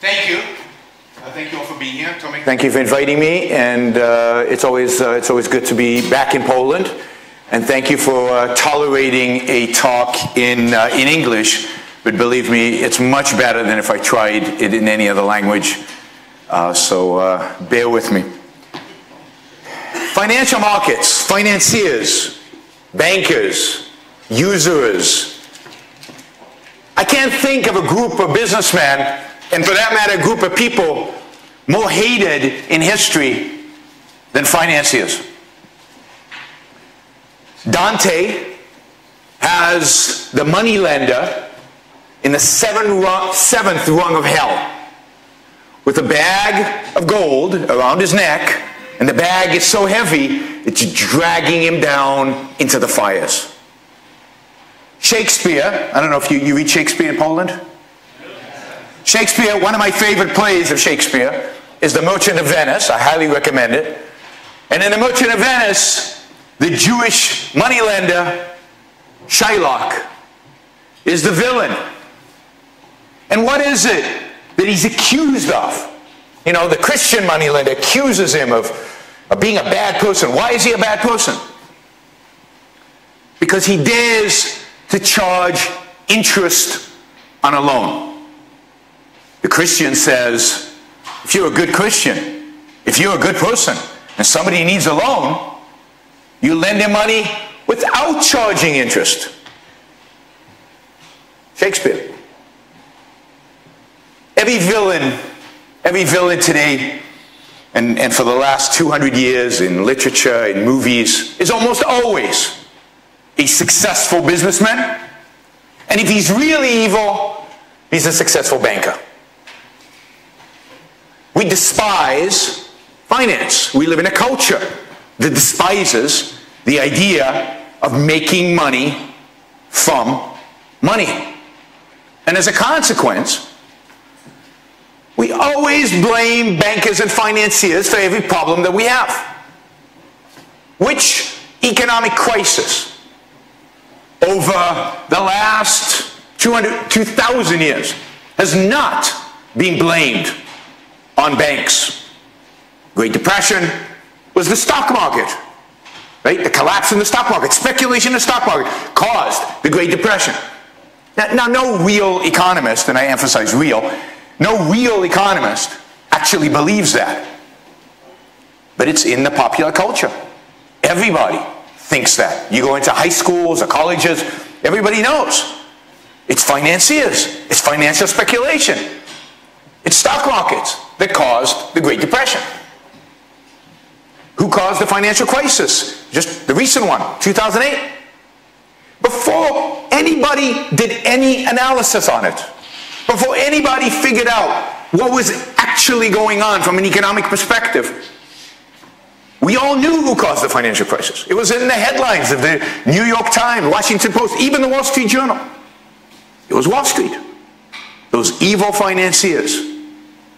Thank you. Uh, thank you all for being here. Thank you for inviting me, and uh, it's always uh, it's always good to be back in Poland. And thank you for uh, tolerating a talk in uh, in English. But believe me, it's much better than if I tried it in any other language. Uh, so bear with me. Financial markets, financiers, bankers, usurers. I can't think of a group of businessmen, and for that matter, a group of people more hated in history than financiers. Dante has the moneylender in the seventh rung of hell with a bag of gold around his neck, and the bag is so heavy it's dragging him down into the fires. Shakespeare, I don't know if you, you read Shakespeare in Poland? Shakespeare, one of my favorite plays of Shakespeare is The Merchant of Venice. I highly recommend it. And in The Merchant of Venice, the Jewish moneylender, Shylock, is the villain. And what is it that he's accused of? You know, the Christian moneylender accuses him of, of being a bad person. Why is he a bad person? Because he dares to charge interest on a loan. The Christian says, if you're a good Christian, if you're a good person, and somebody needs a loan, you lend them money without charging interest. Shakespeare. Every villain, every villain today, and, and for the last 200 years in literature, in movies, is almost always a successful businessman. And if he's really evil, he's a successful banker. We despise finance. We live in a culture that despises the idea of making money from money. And as a consequence, we always blame bankers and financiers for every problem that we have. Which economic crisis over the last 200, 2,000 years has not been blamed on banks. Great Depression was the stock market, right? The collapse in the stock market, speculation in the stock market caused the Great Depression. Now, now no real economist, and I emphasize real, no real economist actually believes that. But it's in the popular culture. Everybody thinks that. You go into high schools or colleges, everybody knows. It's financiers, it's financial speculation, it's stock markets that caused the Great Depression. Who caused the financial crisis? Just the recent one, 2008. Before anybody did any analysis on it, before anybody figured out what was actually going on from an economic perspective, we all knew who caused the financial crisis. It was in the headlines of the New York Times, Washington Post, even the Wall Street Journal. It was Wall Street. Those evil financiers.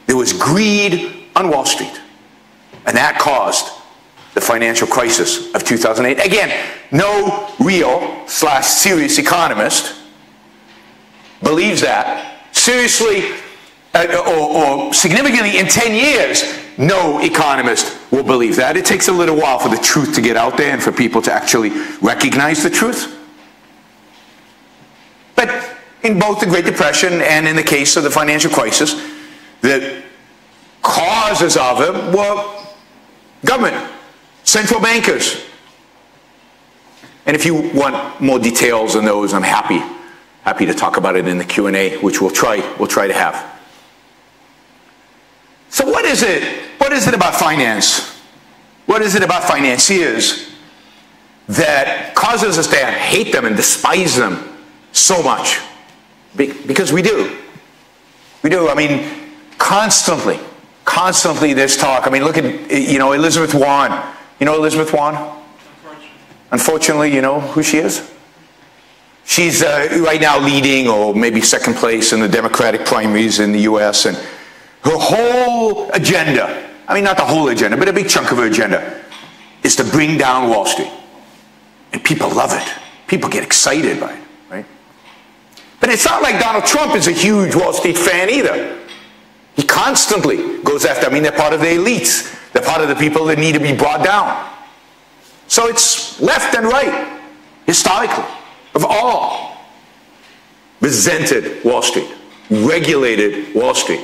There was greed on Wall Street. And that caused the financial crisis of 2008. Again, no real slash serious economist believes that. Seriously, uh, or, or significantly in 10 years, no economist will believe that. It takes a little while for the truth to get out there and for people to actually recognize the truth. But in both the Great Depression and in the case of the financial crisis, the causes of it were government, central bankers. And if you want more details on those, I'm happy happy to talk about it in the Q&A, which we'll try we'll try to have. So what is it? What is it about finance? What is it about financiers that causes us to hate them and despise them so much? Because we do. We do. I mean, constantly, constantly this talk. I mean, look at, you know, Elizabeth Warren. You know Elizabeth Warren? Unfortunately, Unfortunately you know who she is? She's uh, right now leading or maybe second place in the Democratic primaries in the U.S. and her whole agenda, I mean, not the whole agenda, but a big chunk of her agenda, is to bring down Wall Street. And people love it. People get excited by it, right? But it's not like Donald Trump is a huge Wall Street fan either. Constantly goes after. I mean, they're part of the elites. They're part of the people that need to be brought down. So it's left and right, historically, of all resented Wall Street, regulated Wall Street.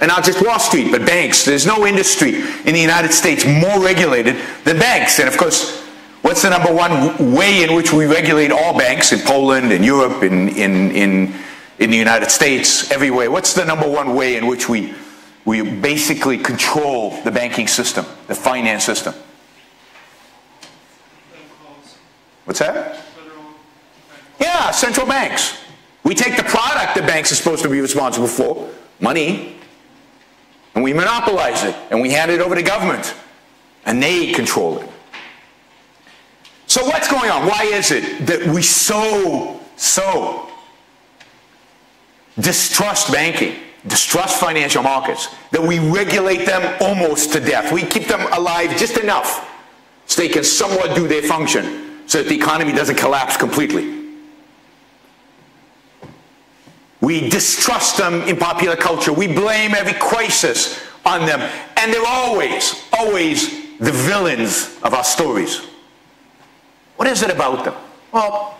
And not just Wall Street, but banks. There's no industry in the United States more regulated than banks. And of course, what's the number one way in which we regulate all banks in Poland, in Europe, in, in, in, in the United States, everywhere? What's the number one way in which we, we basically control the banking system, the finance system? What's that? Yeah, central banks. We take the product the banks are supposed to be responsible for, money, and we monopolize it and we hand it over to government and they control it. So what's going on? Why is it that we so, so distrust banking, distrust financial markets, that we regulate them almost to death? We keep them alive just enough so they can somewhat do their function so that the economy doesn't collapse completely. We distrust them in popular culture. We blame every crisis on them. And they're always, always the villains of our stories. What is it about them? Well,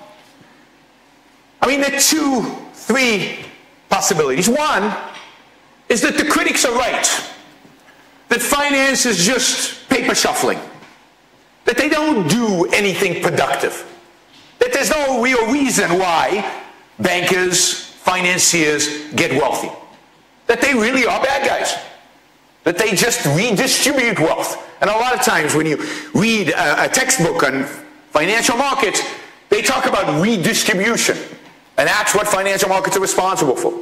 I mean, there are two, three possibilities. One is that the critics are right, that finance is just paper shuffling, that they don't do anything productive, that there's no real reason why bankers, financiers get wealthy. That they really are bad guys. That they just redistribute wealth. And a lot of times when you read a, a textbook on financial markets, they talk about redistribution. And that's what financial markets are responsible for.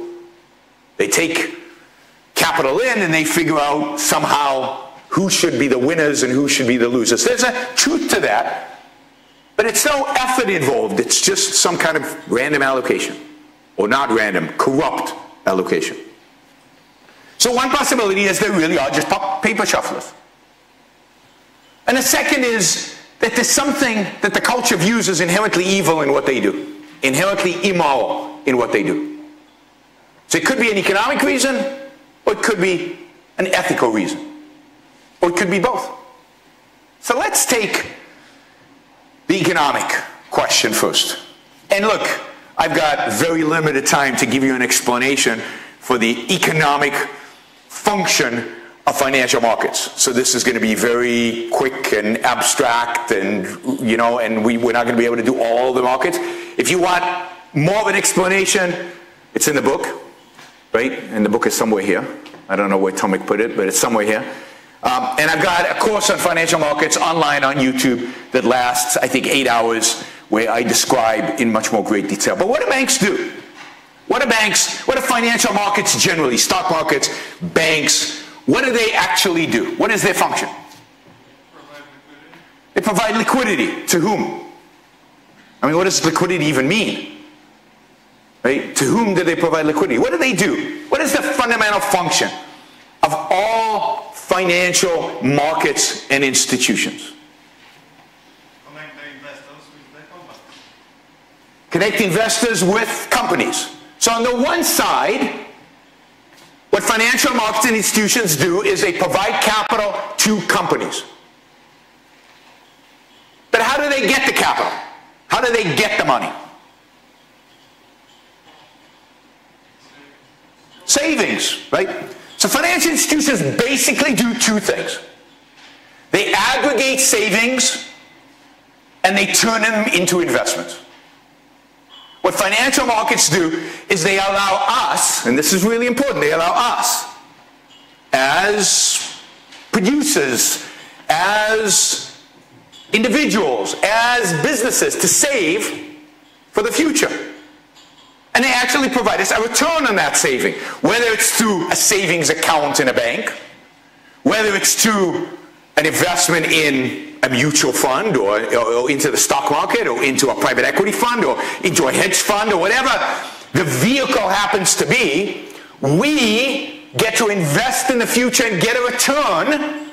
They take capital in and they figure out somehow who should be the winners and who should be the losers. There's a truth to that, but it's no effort involved. It's just some kind of random allocation or not random, corrupt allocation. So one possibility is they really are just paper shufflers. And the second is that there's something that the culture views as inherently evil in what they do, inherently immoral in what they do. So it could be an economic reason, or it could be an ethical reason, or it could be both. So let's take the economic question first. And look, I've got very limited time to give you an explanation for the economic function of financial markets. So this is going to be very quick and abstract and, you know, and we, we're not going to be able to do all the markets. If you want more of an explanation, it's in the book, right? And the book is somewhere here. I don't know where Tomek put it, but it's somewhere here. Um, and I've got a course on financial markets online on YouTube that lasts, I think, eight hours where I describe in much more great detail. But what do banks do? What do banks, what do financial markets generally, stock markets, banks, what do they actually do? What is their function? Provide they provide liquidity. To whom? I mean, what does liquidity even mean? Right? To whom do they provide liquidity? What do they do? What is the fundamental function of all financial markets and institutions? connect investors with companies. So on the one side, what financial markets and institutions do is they provide capital to companies. But how do they get the capital? How do they get the money? Savings, right? So financial institutions basically do two things. They aggregate savings and they turn them into investments. What financial markets do is they allow us, and this is really important, they allow us as producers, as individuals, as businesses to save for the future. And they actually provide us a return on that saving, whether it's through a savings account in a bank, whether it's through an investment in a mutual fund or, or, into the stock market or into a private equity fund or into a hedge fund or whatever the vehicle happens to be, we get to invest in the future and get a return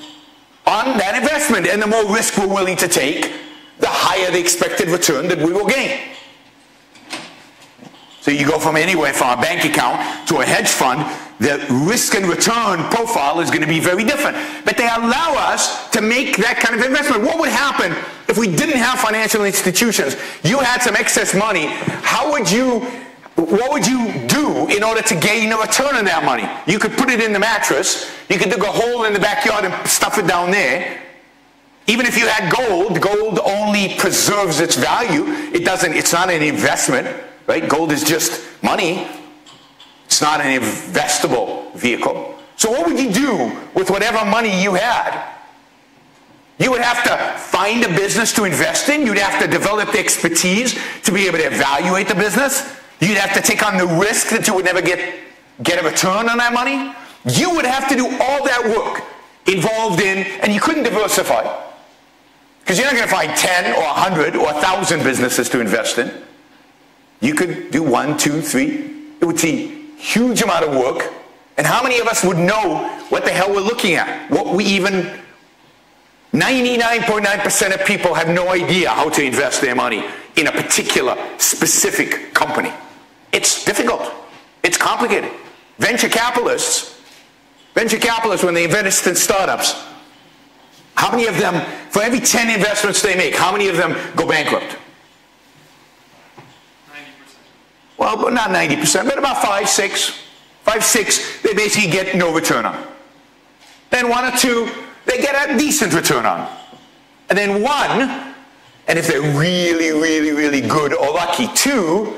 on that investment. And the more risk we're willing to take, the higher the expected return that we will gain. So you go from anywhere from a bank account to a hedge fund the risk and return profile is going to be very different. But they allow us to make that kind of investment. What would happen if we didn't have financial institutions? You had some excess money. How would you, what would you do in order to gain a return on that money? You could put it in the mattress. You could dig a hole in the backyard and stuff it down there. Even if you had gold, gold only preserves its value. It doesn't, it's not an investment, right? Gold is just money. It's not an investable vehicle. So what would you do with whatever money you had? You would have to find a business to invest in. You'd have to develop the expertise to be able to evaluate the business. You'd have to take on the risk that you would never get, get a return on that money. You would have to do all that work involved in, and you couldn't diversify. Because you're not going to find 10 or 100 or 1,000 businesses to invest in. You could do one, two, three. It would see huge amount of work. And how many of us would know what the hell we're looking at? What we even 99.9% of people have no idea how to invest their money in a particular specific company. It's difficult. It's complicated. Venture capitalists, venture capitalists, when they invest in startups, how many of them, for every 10 investments they make, how many of them go bankrupt? Well, but not 90%, but about 5, 6. 5, 6, they basically get no return on. Then 1 or 2, they get a decent return on. And then 1, and if they're really, really, really good or lucky, 2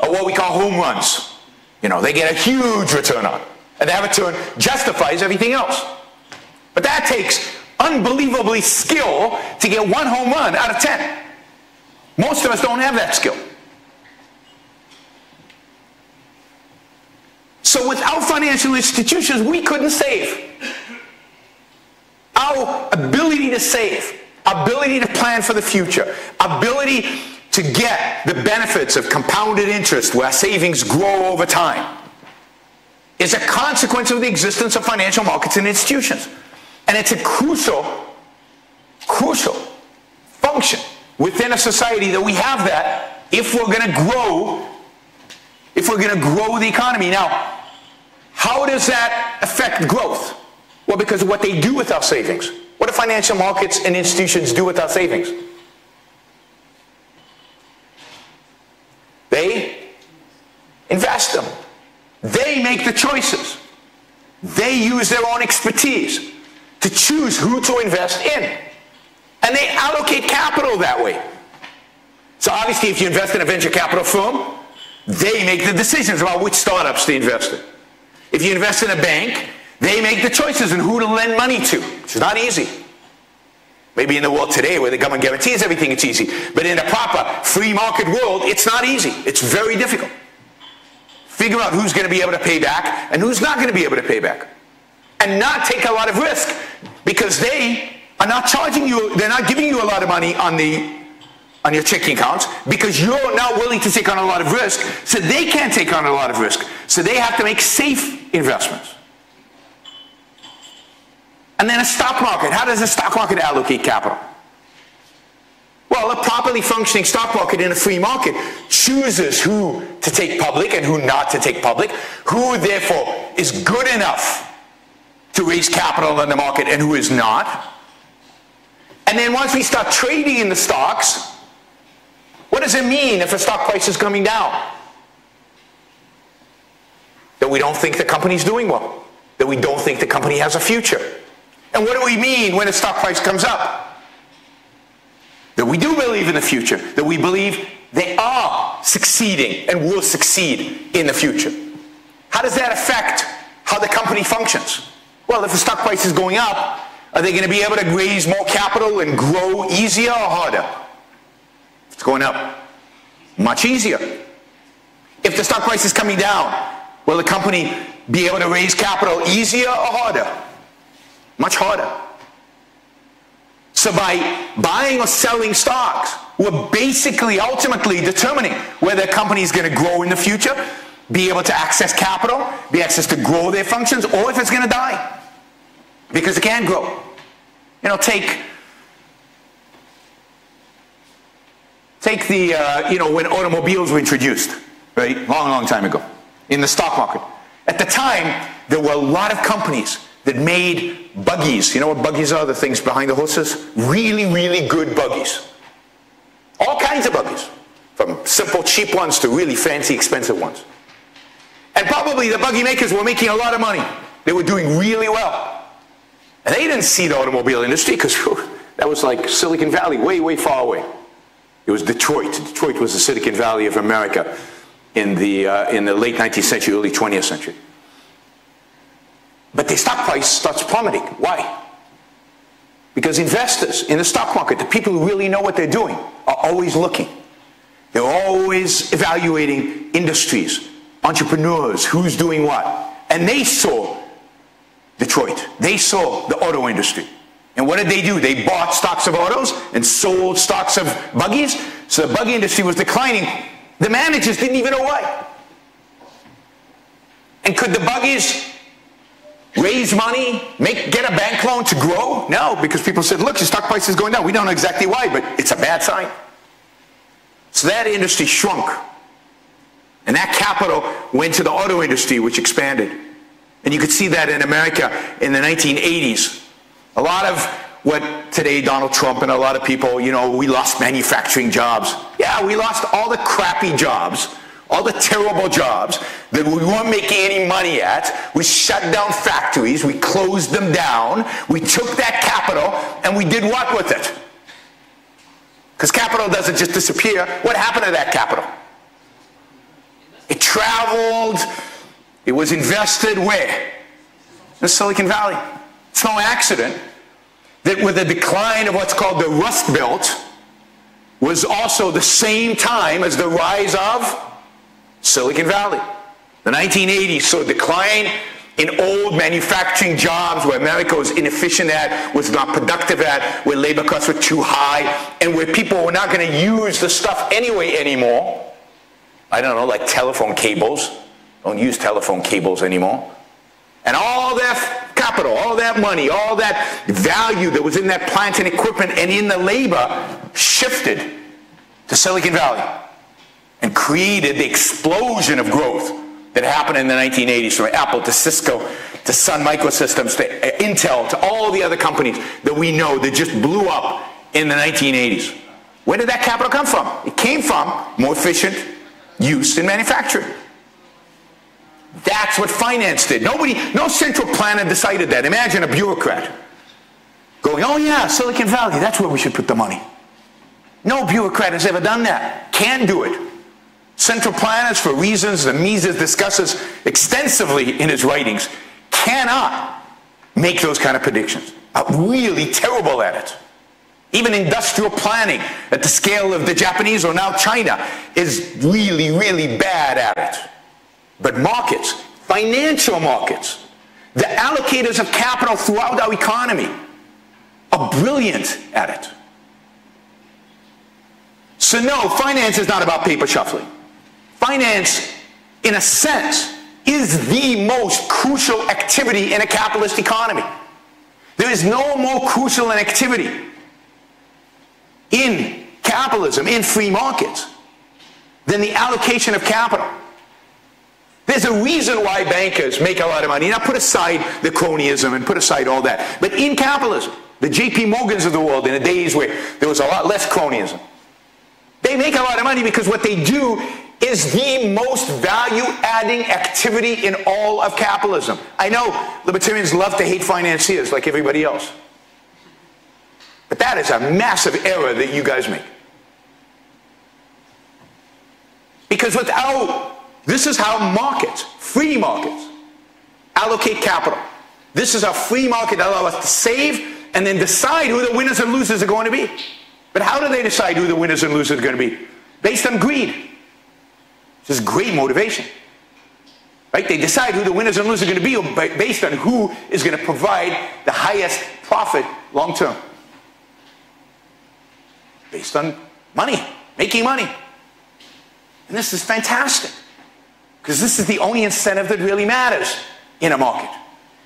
are what we call home runs. You know, they get a huge return on. And that return justifies everything else. But that takes unbelievably skill to get one home run out of 10. Most of us don't have that skill. So without financial institutions, we couldn't save. Our ability to save, ability to plan for the future, ability to get the benefits of compounded interest where savings grow over time is a consequence of the existence of financial markets and institutions. And it's a crucial, crucial function within a society that we have that if we're going to grow if we're going to grow the economy. Now, how does that affect growth? Well, because of what they do with our savings. What do financial markets and institutions do with our savings? They invest them. They make the choices. They use their own expertise to choose who to invest in. And they allocate capital that way. So obviously, if you invest in a venture capital firm, they make the decisions about which startups to invest in. If you invest in a bank, they make the choices in who to lend money to. It's not easy. Maybe in the world today where the government guarantees everything, it's easy. But in a proper free market world, it's not easy. It's very difficult. Figure out who's going to be able to pay back and who's not going to be able to pay back. And not take a lot of risk because they are not charging you, they're not giving you a lot of money on the on your checking accounts because you're not willing to take on a lot of risk, so they can't take on a lot of risk. So they have to make safe investments. And then a stock market. How does a stock market allocate capital? Well, a properly functioning stock market in a free market chooses who to take public and who not to take public, who therefore is good enough to raise capital in the market and who is not. And then once we start trading in the stocks, what does it mean if the stock price is coming down? That we don't think the company's doing well. That we don't think the company has a future. And what do we mean when the stock price comes up? That we do believe in the future. That we believe they are succeeding and will succeed in the future. How does that affect how the company functions? Well, if the stock price is going up, are they going to be able to raise more capital and grow easier or harder? It's going up. Much easier. If the stock price is coming down, will the company be able to raise capital easier or harder? Much harder. So by buying or selling stocks, we're basically ultimately determining whether a company is going to grow in the future, be able to access capital, be access to grow their functions, or if it's going to die. Because it can grow. You know, take Take the, uh, you know, when automobiles were introduced, right? Long, long time ago in the stock market. At the time, there were a lot of companies that made buggies. You know what buggies are? The things behind the horses? Really, really good buggies. All kinds of buggies. From simple, cheap ones to really fancy, expensive ones. And probably the buggy makers were making a lot of money. They were doing really well. And they didn't see the automobile industry because that was like Silicon Valley, way, way far away. It was Detroit. Detroit was the Silicon Valley of America in the, uh, in the late 19th century, early 20th century. But the stock price starts plummeting. Why? Because investors in the stock market, the people who really know what they're doing, are always looking. They're always evaluating industries, entrepreneurs, who's doing what. And they saw Detroit. They saw the auto industry. And what did they do? They bought stocks of autos and sold stocks of buggies. So the buggy industry was declining. The managers didn't even know why. And could the buggies raise money, make, get a bank loan to grow? No, because people said, look, your stock price is going down. We don't know exactly why, but it's a bad sign. So that industry shrunk. And that capital went to the auto industry, which expanded. And you could see that in America in the 1980s. A lot of what today Donald Trump and a lot of people, you know, we lost manufacturing jobs. Yeah, we lost all the crappy jobs, all the terrible jobs that we weren't making any money at. We shut down factories, we closed them down, we took that capital, and we did what with it? Because capital doesn't just disappear. What happened to that capital? It traveled, it was invested where? In Silicon Valley. It's no accident that with the decline of what's called the Rust Belt was also the same time as the rise of Silicon Valley. The 1980s saw a decline in old manufacturing jobs where America was inefficient at, was not productive at, where labor costs were too high, and where people were not going to use the stuff anyway anymore. I don't know, like telephone cables. Don't use telephone cables anymore. And all that capital, all that money, all that value that was in that plant and equipment and in the labor shifted to Silicon Valley and created the explosion of growth that happened in the 1980s from Apple to Cisco to Sun Microsystems to uh, Intel to all the other companies that we know that just blew up in the 1980s. Where did that capital come from? It came from more efficient use in manufacturing. That's what finance did. Nobody, no central planner decided that. Imagine a bureaucrat going, oh yeah, Silicon Valley, that's where we should put the money. No bureaucrat has ever done that. Can do it. Central planners, for reasons that Mises discusses extensively in his writings, cannot make those kind of predictions. Are really terrible at it. Even industrial planning at the scale of the Japanese or now China is really, really bad at it. But markets, financial markets, the allocators of capital throughout our economy are brilliant at it. So no, finance is not about paper shuffling. Finance, in a sense, is the most crucial activity in a capitalist economy. There is no more crucial an activity in capitalism, in free markets, than the allocation of capital. There's a reason why bankers make a lot of money. Now put aside the cronyism and put aside all that. But in capitalism, the JP Morgans of the world in the days where there was a lot less cronyism, they make a lot of money because what they do is the most value-adding activity in all of capitalism. I know libertarians love to hate financiers like everybody else. But that is a massive error that you guys make. Because without this is how markets, free markets, allocate capital. This is how free market allows us to save and then decide who the winners and losers are going to be. But how do they decide who the winners and losers are going to be? Based on greed. This is great motivation. Right? They decide who the winners and losers are going to be based on who is going to provide the highest profit long term. Based on money, making money. And this is fantastic. Because this is the only incentive that really matters in a market.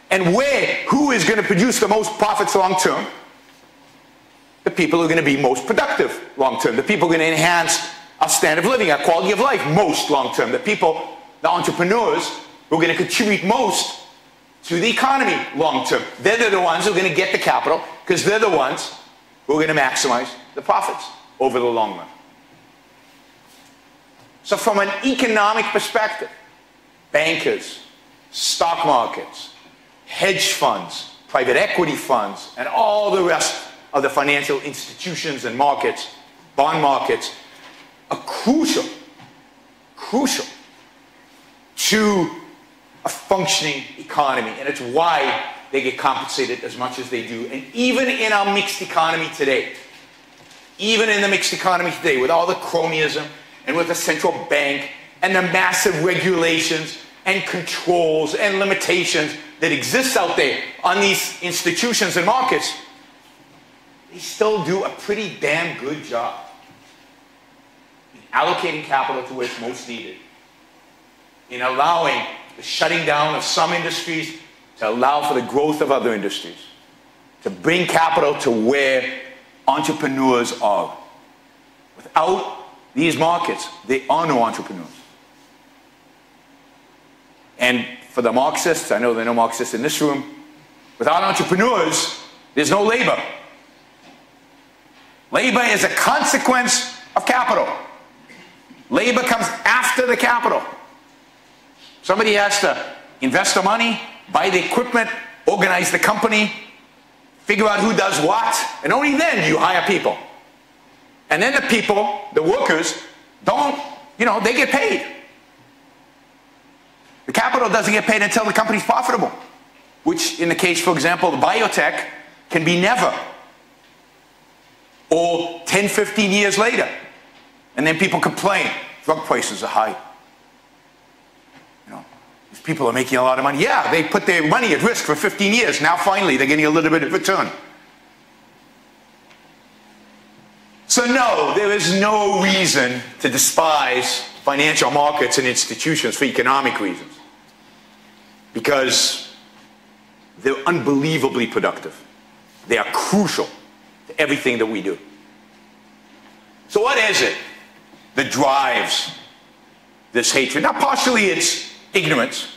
And where, who is going to produce the most profits long term? The people who are going to be most productive long term. The people who are going to enhance our standard of living, our quality of life most long term. The people, the entrepreneurs who are going to contribute most to the economy long term. They're the ones who are going to get the capital because they're the ones who are going to maximize the profits over the long run. So, from an economic perspective, bankers, stock markets, hedge funds, private equity funds, and all the rest of the financial institutions and markets, bond markets, are crucial, crucial to a functioning economy. And it's why they get compensated as much as they do. And even in our mixed economy today, even in the mixed economy today, with all the cronyism and with the central bank and the massive regulations and controls and limitations that exist out there on these institutions and markets, they still do a pretty damn good job in allocating capital to where it's most needed, in allowing the shutting down of some industries to allow for the growth of other industries, to bring capital to where entrepreneurs are. Without these markets, they are no entrepreneurs. And for the Marxists, I know there are no Marxists in this room, without entrepreneurs, there's no labor. Labor is a consequence of capital. Labor comes after the capital. Somebody has to invest the money, buy the equipment, organize the company, figure out who does what, and only then do you hire people. And then the people, the workers, don't, you know, they get paid. The capital doesn't get paid until the company's profitable, which in the case, for example, the biotech can be never. Or 10, 15 years later. And then people complain, drug prices are high. You know, these people are making a lot of money. Yeah, they put their money at risk for 15 years. Now finally they're getting a little bit of return. So no, there is no reason to despise financial markets and institutions for economic reasons because they're unbelievably productive. They are crucial to everything that we do. So, what is it that drives this hatred? Now, partially it's ignorance.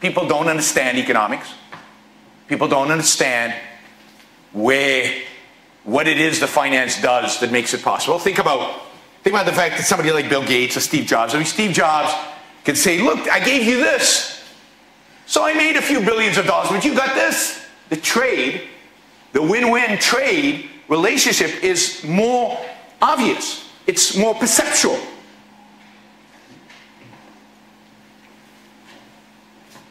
People don't understand economics. People don't understand where what it is the finance does that makes it possible. Think about think about the fact that somebody like Bill Gates or Steve Jobs, I mean Steve Jobs can say, look, I gave you this. So I made a few billions of dollars, but you got this. The trade, the win-win trade relationship is more obvious. It's more perceptual.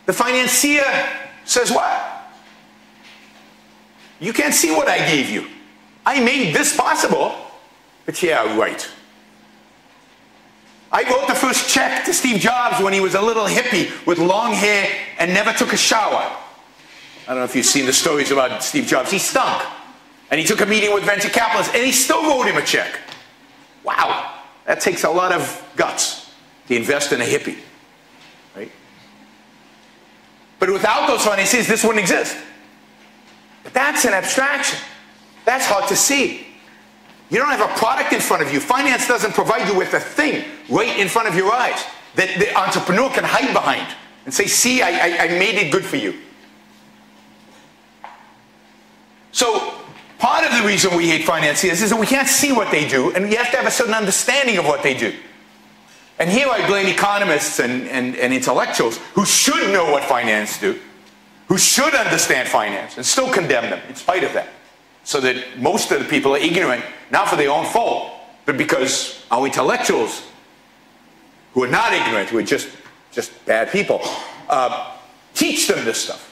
The financier says what? You can't see what I gave you. I made this possible. But yeah, right. I wrote the first check to Steve Jobs when he was a little hippie with long hair and never took a shower. I don't know if you've seen the stories about Steve Jobs. He stunk. And he took a meeting with venture capitalists and he still wrote him a check. Wow. That takes a lot of guts to invest in a hippie. Right? But without those financiers, this wouldn't exist. But that's an abstraction. That's hard to see. You don't have a product in front of you. Finance doesn't provide you with a thing right in front of your eyes that the entrepreneur can hide behind and say, see, I, I, I made it good for you. So part of the reason we hate financiers is that we can't see what they do and you have to have a certain understanding of what they do. And here I blame economists and, and, and intellectuals who should know what finance do, who should understand finance and still condemn them in spite of that so that most of the people are ignorant, not for their own fault, but because our intellectuals, who are not ignorant, who are just, just bad people, uh, teach them this stuff.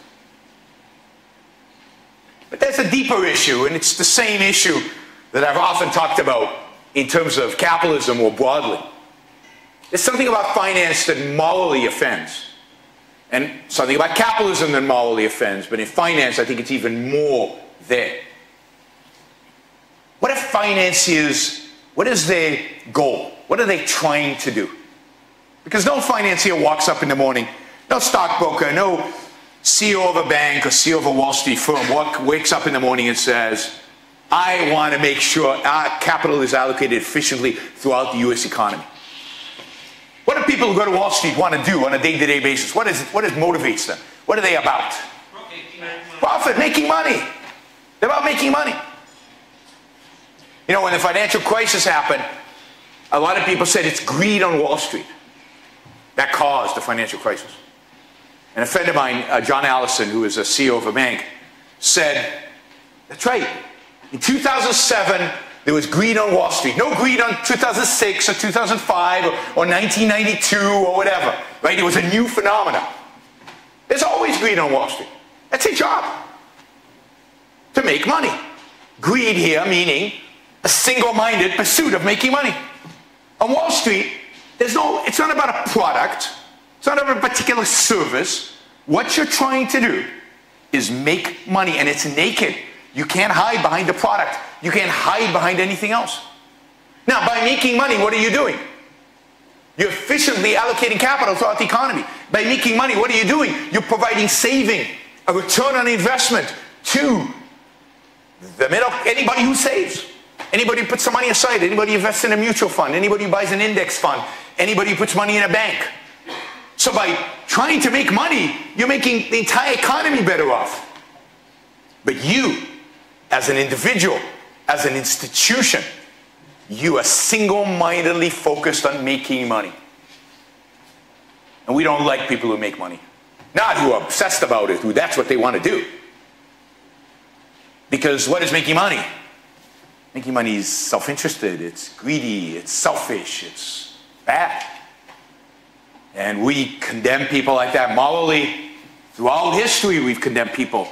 But there's a deeper issue, and it's the same issue that I've often talked about in terms of capitalism more broadly. There's something about finance that morally offends. And something about capitalism that morally offends, but in finance, I think it's even more there. What if financiers, what is their goal? What are they trying to do? Because no financier walks up in the morning, no stockbroker, no CEO of a bank or CEO of a Wall Street firm walk, wakes up in the morning and says, I want to make sure our capital is allocated efficiently throughout the US economy. What do people who go to Wall Street want to do on a day-to-day basis? What is what is motivates them? What are they about? Profit, making money. They're about making money. You know, when the financial crisis happened, a lot of people said it's greed on Wall Street that caused the financial crisis. And a friend of mine, uh, John Allison, who is a CEO of a bank, said, that's right. In 2007, there was greed on Wall Street. No greed on 2006 or 2005 or, or 1992 or whatever, right? It was a new phenomenon. There's always greed on Wall Street. That's a job. To make money. Greed here meaning a single-minded pursuit of making money. On Wall Street, there's no, it's not about a product. It's not about a particular service. What you're trying to do is make money and it's naked. You can't hide behind the product. You can't hide behind anything else. Now, by making money, what are you doing? You're efficiently allocating capital throughout the economy. By making money, what are you doing? You're providing saving, a return on investment to the middle, anybody who saves. Anybody who puts some money aside, anybody who invests in a mutual fund, anybody who buys an index fund, anybody who puts money in a bank. So by trying to make money, you're making the entire economy better off. But you, as an individual, as an institution, you are single-mindedly focused on making money. And we don't like people who make money. Not who are obsessed about it, who that's what they want to do. Because what is making money? Making money is self-interested, it's greedy, it's selfish, it's bad. And we condemn people like that morally. Throughout history, we've condemned people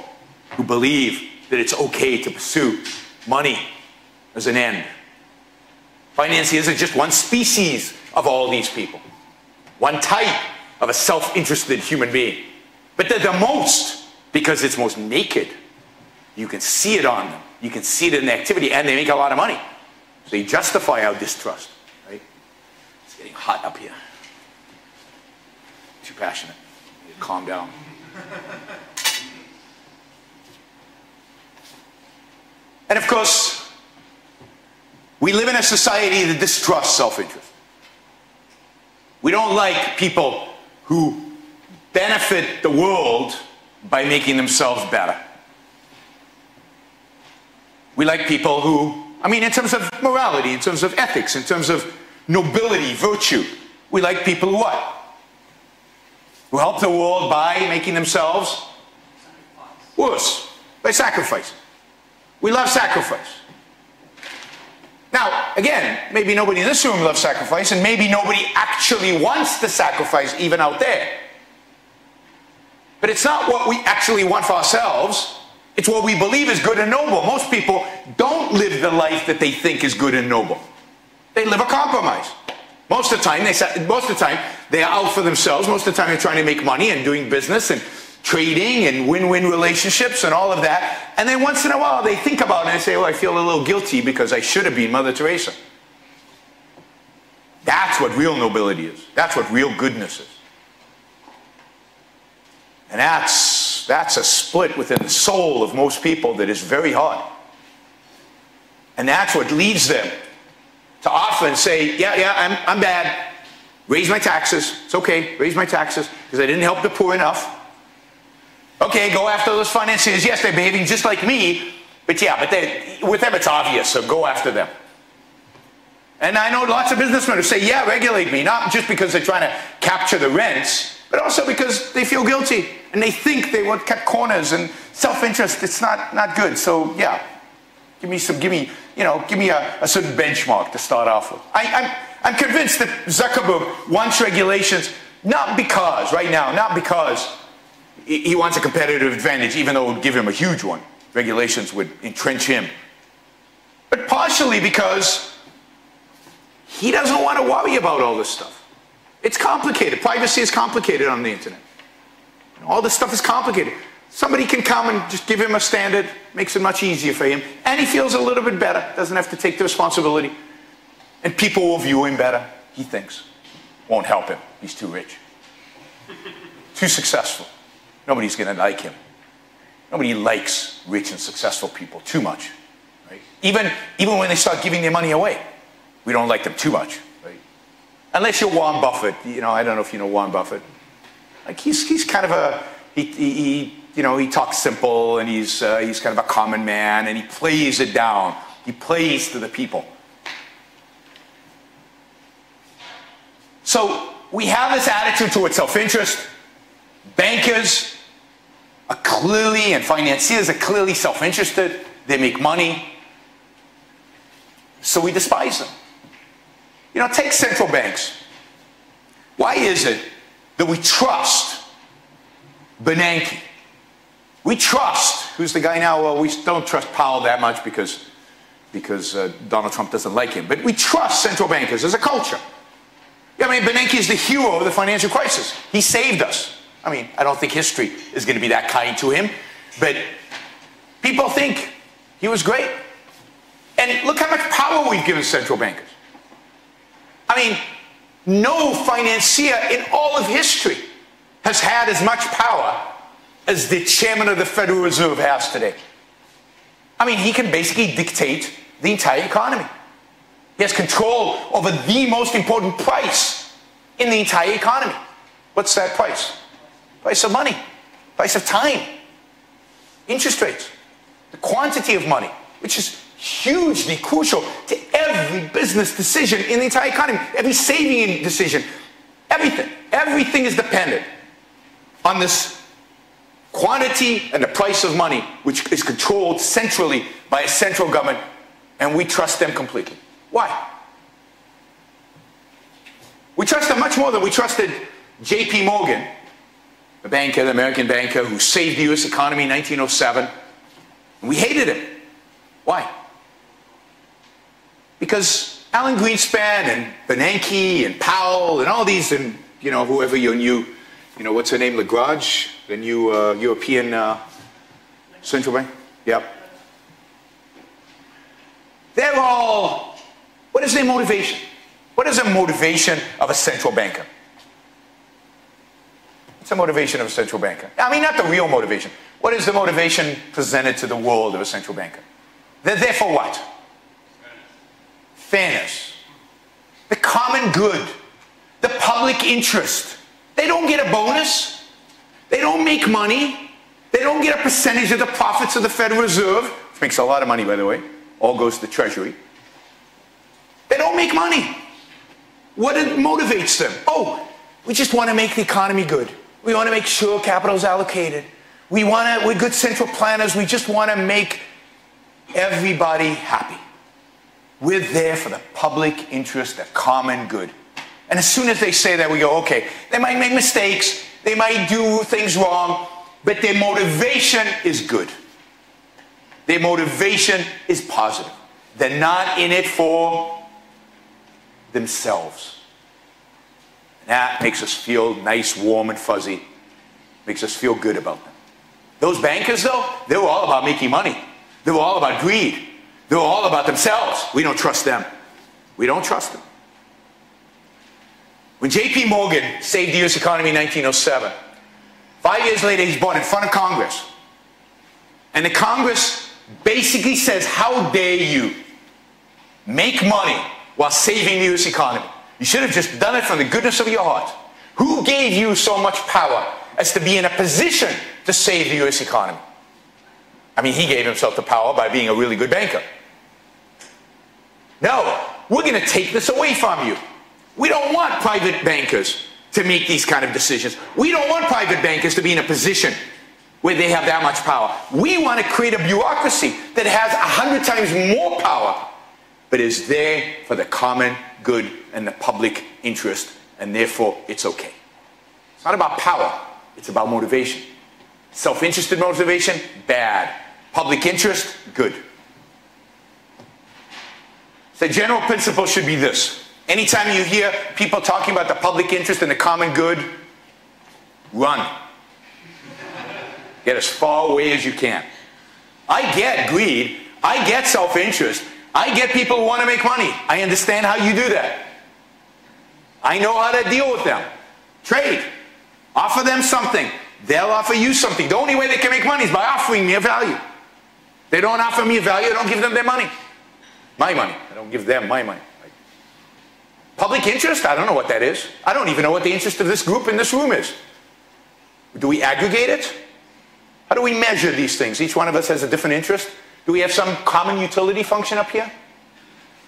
who believe that it's okay to pursue money as an end. Financing isn't just one species of all these people, one type of a self-interested human being. But they're the most because it's most naked. You can see it on them. You can see it in the activity, and they make a lot of money. So they justify our distrust, right? It's getting hot up here. Too passionate. calm down. and of course, we live in a society that distrusts self-interest. We don't like people who benefit the world by making themselves better. We like people who, I mean, in terms of morality, in terms of ethics, in terms of nobility, virtue, we like people who what? Who help the world by making themselves worse, by sacrifice. We love sacrifice. Now, again, maybe nobody in this room loves sacrifice, and maybe nobody actually wants the sacrifice even out there. But it's not what we actually want for ourselves. It's what we believe is good and noble. Most people don't live the life that they think is good and noble. They live a compromise. Most of the time, they most of the time they are out for themselves. Most of the time, they're trying to make money and doing business and trading and win-win relationships and all of that. And then once in a while, they think about it and say, "Well, I feel a little guilty because I should have been Mother Teresa." That's what real nobility is. That's what real goodness is. And that's that's a split within the soul of most people that is very hard. And that's what leads them to often say, yeah, yeah, I'm, I'm bad. Raise my taxes. It's okay. Raise my taxes because I didn't help the poor enough. Okay, go after those financiers. Yes, they're behaving just like me. But yeah, but they, with them it's obvious, so go after them. And I know lots of businessmen who say, yeah, regulate me, not just because they're trying to capture the rents, but also because they feel guilty and they think they want cut corners and self-interest. It's not, not good. So yeah, give me some, give me, you know, give me a, a certain benchmark to start off with. I, I'm, I'm convinced that Zuckerberg wants regulations, not because, right now, not because he wants a competitive advantage, even though it would give him a huge one. Regulations would entrench him. But partially because he doesn't want to worry about all this stuff. It's complicated. Privacy is complicated on the internet. All this stuff is complicated. Somebody can come and just give him a standard, makes it much easier for him, and he feels a little bit better, doesn't have to take the responsibility. And people will view him better, he thinks. Won't help him, he's too rich. too successful. Nobody's gonna like him. Nobody likes rich and successful people too much. Right? Even, even when they start giving their money away, we don't like them too much. unless you're Warren Buffett. You know, I don't know if you know Warren Buffett. Like he's he's kind of a he, he, you know he talks simple and he's uh, he's kind of a common man and he plays it down. He plays to the people. So we have this attitude towards self-interest. Bankers are clearly and financiers are clearly self-interested. They make money. So we despise them. You know, take central banks. Why is it that we trust Bernanke? We trust, who's the guy now? Well, we don't trust Powell that much because, because uh, Donald Trump doesn't like him. But we trust central bankers as a culture. I mean, Bernanke is the hero of the financial crisis. He saved us. I mean, I don't think history is going to be that kind to him, but people think he was great. And look how much power we've given central bankers. I mean, no financier in all of history has had as much power as the chairman of the Federal Reserve has today. I mean, he can basically dictate the entire economy. He has control over the most important price in the entire economy. What's that price? Price of money, price of time, interest rates, the quantity of money, which is hugely crucial to every business decision in the entire economy, every saving decision, everything. Everything is dependent on this quantity and the price of money, which is controlled centrally by a central government, and we trust them completely. Why? We trust them much more than we trusted J.P. Morgan, the banker, the American banker who saved the U.S. economy in 1907. And we hated him. Why? Because Alan Greenspan and Bernanke and Powell and all these, and you know, whoever your new, you know, what's her name, Lagarde, the new uh, European uh, central bank? Yep. They're all, what is their motivation? What is the motivation of a central banker? What's the motivation of a central banker? I mean, not the real motivation. What is the motivation presented to the world of a central banker? They're there for what? Fairness, the common good, the public interest. They don't get a bonus. They don't make money. They don't get a percentage of the profits of the Federal Reserve, which makes a lot of money, by the way. All goes to the Treasury. They don't make money. What motivates them? Oh, we just want to make the economy good. We want to make sure capital is allocated. We want to, we're good central planners. We just want to make everybody happy. We're there for the public interest, the common good. And as soon as they say that, we go, okay, they might make mistakes, they might do things wrong, but their motivation is good. Their motivation is positive. They're not in it for themselves. And That makes us feel nice, warm, and fuzzy. Makes us feel good about them. Those bankers, though, they were all about making money. They were all about greed. They're all about themselves. We don't trust them. We don't trust them. When J.P. Morgan saved the U.S. economy in 1907, five years later he's brought in front of Congress. And the Congress basically says, how dare you make money while saving the U.S. economy? You should have just done it from the goodness of your heart. Who gave you so much power as to be in a position to save the U.S. economy? I mean, he gave himself the power by being a really good banker. No, we're going to take this away from you. We don't want private bankers to make these kind of decisions. We don't want private bankers to be in a position where they have that much power. We want to create a bureaucracy that has a hundred times more power, but is there for the common good and the public interest, and therefore it's okay. It's not about power, it's about motivation. Self-interested motivation, bad. Public interest, good. The general principle should be this. Anytime you hear people talking about the public interest and the common good, run. Get as far away as you can. I get greed. I get self-interest. I get people who want to make money. I understand how you do that. I know how to deal with them. Trade. Offer them something. They'll offer you something. The only way they can make money is by offering me a value. They don't offer me a value, I don't give them their money. My money. I don't give them my money. Public interest? I don't know what that is. I don't even know what the interest of this group in this room is. Do we aggregate it? How do we measure these things? Each one of us has a different interest. Do we have some common utility function up here?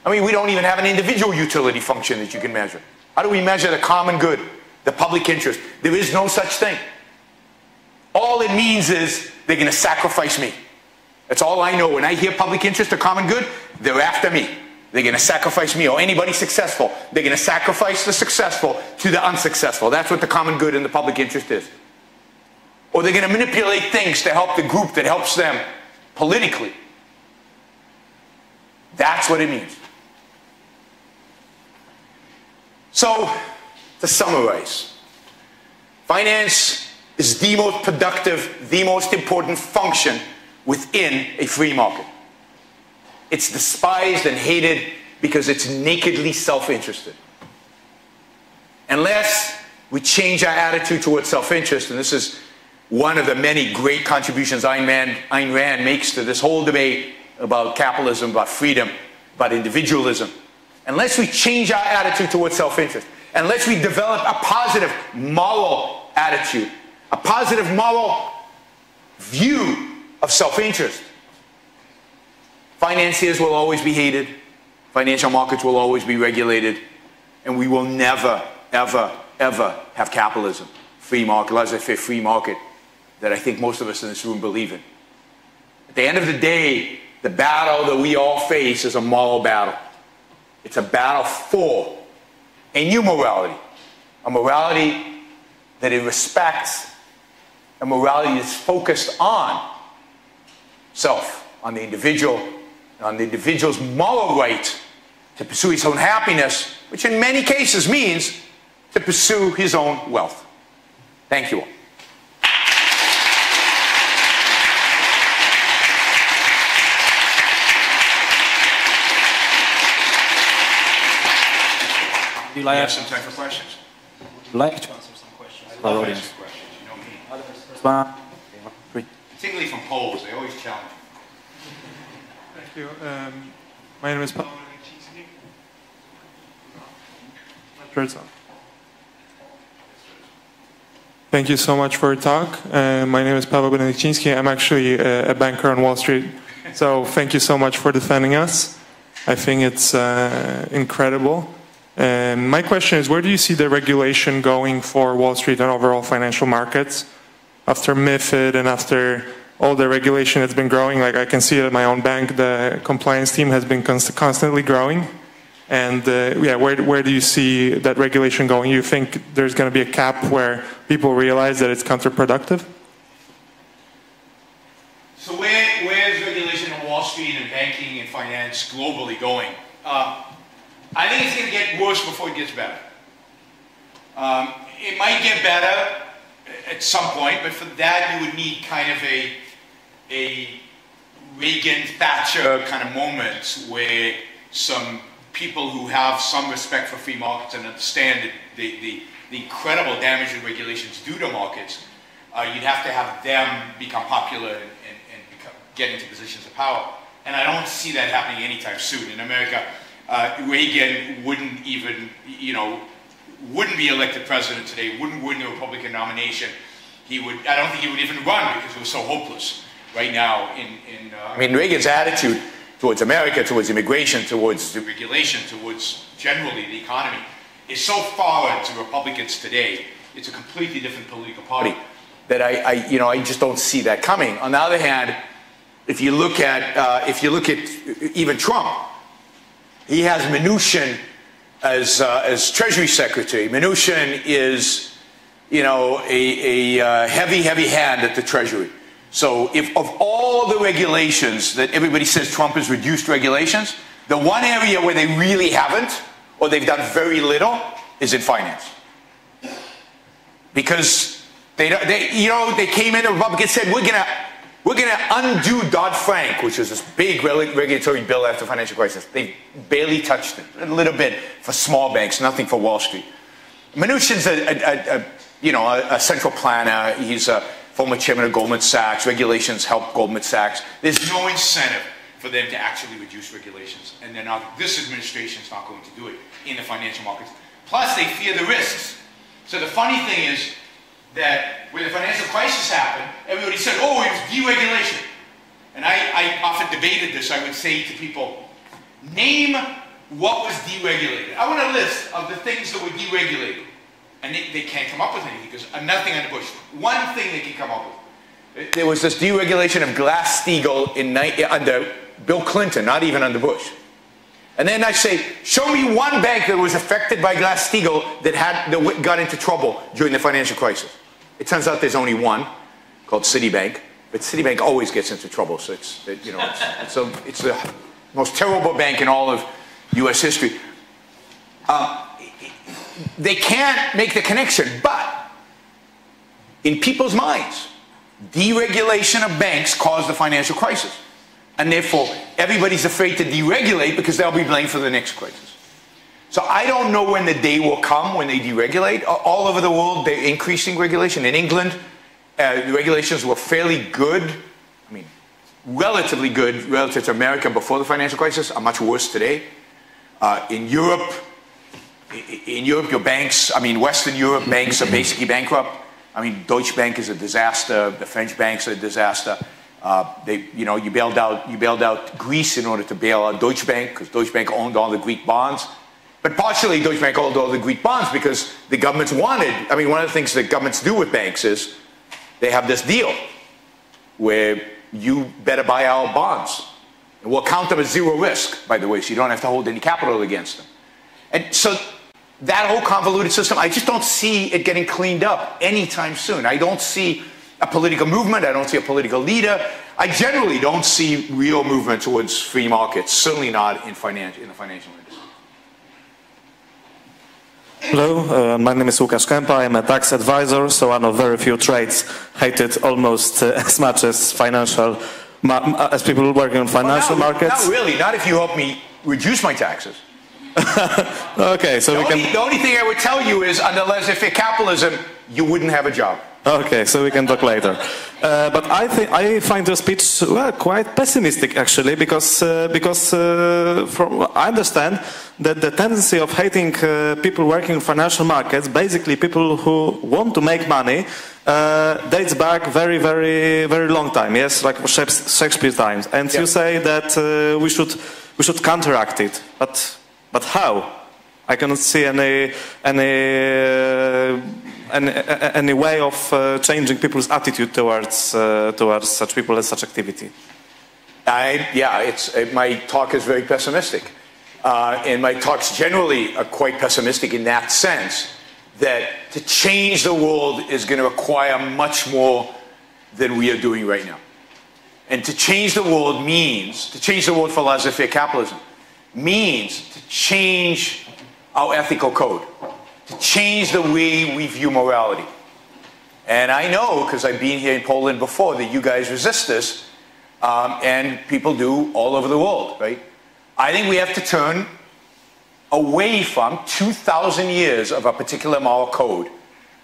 I mean, we don't even have an individual utility function that you can measure. How do we measure the common good, the public interest? There is no such thing. All it means is they're going to sacrifice me. That's all I know. When I hear public interest or common good, they're after me. They're going to sacrifice me or anybody successful. They're going to sacrifice the successful to the unsuccessful. That's what the common good and the public interest is. Or they're going to manipulate things to help the group that helps them politically. That's what it means. So, to summarize, finance is the most productive, the most important function within a free market. It's despised and hated because it's nakedly self interested. Unless we change our attitude towards self interest, and this is one of the many great contributions Ayn Rand, Ayn Rand makes to this whole debate about capitalism, about freedom, about individualism. Unless we change our attitude towards self interest, unless we develop a positive moral attitude, a positive moral view of self interest, financiers will always be hated, financial markets will always be regulated, and we will never, ever, ever have capitalism, free market, laissez faire free market that I think most of us in this room believe in. At the end of the day, the battle that we all face is a moral battle. It's a battle for a new morality, a morality that it respects, a morality that's focused on self, on the individual, on the individual's moral right to pursue his own happiness, which in many cases means to pursue his own wealth. Thank you all. you We have some time for questions. like to answer some questions? I love Our answering audience. questions, you know me. First one, three. Particularly from polls, they always challenge. Thank you. Um, my name is Paolo. Thank you so much for your talk. Uh, my name is Pavel Benedictinski. I'm actually a, a banker on Wall Street. So thank you so much for defending us. I think it's uh, incredible. And my question is, where do you see the regulation going for Wall Street and overall financial markets after MIFID and after all the regulation that's been growing? Like I can see it at my own bank, the compliance team has been const- constantly growing. And uh, yeah, where, where do you see that regulation going? You think there's going to be a cap where people realize that it's counterproductive? So where, where's regulation in Wall Street and banking and finance globally going? Uh, I think it's going to get worse before it gets better. Um, it might get better at some point, but for that you would need kind of a, a Reagan Thatcher kind of moment where some people who have some respect for free markets and understand the, the, the incredible damage that regulations do to markets, uh, you'd have to have them become popular and, and, and become, get into positions of power. And I don't see that happening anytime soon. In America, uh, Reagan wouldn't even, you know, wouldn't be elected president today, wouldn't win the Republican nomination. He would, I don't think he would even run because it was so hopeless right now in, in uh, I mean, Reagan's attitude towards America, towards immigration, towards the regulation, towards generally the economy, is so foreign to Republicans today. It's a completely different political party. that I, I, you know, I just don't see that coming. On the other hand, if you look at, uh, if you look at even Trump, he has Mnuchin as, uh, as Treasury Secretary. Mnuchin is, you know, a, a uh, heavy, heavy hand at the Treasury. So if of all the regulations that everybody says Trump has reduced regulations, the one area where they really haven't, or they've done very little, is in finance. Because they, they you know, they came in, the Republicans said, we're gonna, we're gonna undo Dodd-Frank, which is this big regulatory bill after the financial crisis. They barely touched it, a little bit for small banks, nothing for Wall Street. Mnuchin's a, a, a, a you know, a, a central planner. He's a former chairman of Goldman Sachs. Regulations help Goldman Sachs. There's no incentive for for them to actually reduce regulations. And they're not, this administration is not going to do it in the financial markets. Plus, they fear the risks. So the funny thing is that when the financial crisis happened, everybody said, oh, it was deregulation. And I, I often debated this. I would say to people, name what was deregulated. I want a list of the things that were deregulated. And they, they can't come up with anything because nothing the Bush. One thing they can come up with. There was this deregulation of Glass-Steagall in, under Bill Clinton, not even under Bush. And then I say, show me one bank that was affected by Glass-Steagall that had that got into trouble during the financial crisis. It turns out there's only one, called Citibank. But Citibank always gets into trouble, so it's it, you know it's, it's, a, it's the most terrible bank in all of U.S. history. Uh, they can't make the connection, but in people's minds, deregulation of banks caused the financial crisis. And therefore, everybody's afraid to deregulate because they'll be blamed for the next crisis. So I don't know when the day will come when they deregulate. All over the world, they're increasing regulation. In England, uh, the regulations were fairly good. I mean, relatively good relative to America before the financial crisis, are much worse today. Uh, in Europe, in Europe, your banks, I mean, Western Europe banks are basically bankrupt. I mean, Deutsche Bank is a disaster. The French banks are a disaster. Uh, they, you know, you bailed out, you bailed out Greece in order to bail out Deutsche Bank because Deutsche Bank owned all the Greek bonds. But partially, Deutsche Bank owned all the Greek bonds because the governments wanted. I mean, one of the things that governments do with banks is they have this deal where you better buy our bonds. And we'll count them as zero risk, by the way, so you don't have to hold any capital against them. And so that whole convoluted system, I just don't see it getting cleaned up anytime soon. I don't see a political movement. I don't see a political leader. I generally don't see real movement towards free markets, certainly not in, finan- in the financial industry. Hello, uh, my name is Łukasz Kępa. I'm a tax advisor, so one of very few trades hated almost uh, as much as financial, as people working on financial well, not, markets. Not really, not if you help me reduce my taxes. okay, so the we only, can. The only thing I would tell you is, under laissez-faire capitalism, you wouldn't have a job. Okay, so we can talk later. Uh, but I think I find your speech well, quite pessimistic, actually, because uh, because uh, from I understand that the tendency of hating uh, people working in financial markets, basically people who want to make money, uh, dates back very, very, very long time. Yes, like Shakespeare times. And yeah. you say that uh, we should we should counteract it, but but how? I cannot see any any any, any way of uh, changing people's attitude towards uh, towards such people and such activity. I, yeah, it's it, my talk is very pessimistic, uh, and my talks generally are quite pessimistic in that sense that to change the world is going to require much more than we are doing right now. And to change the world means, to change the world for laissez-faire capitalism, means change our ethical code, to change the way we view morality. And I know, because I've been here in Poland before, that you guys resist this, um, and people do all over the world, right? I think we have to turn away from 2,000 years of a particular moral code,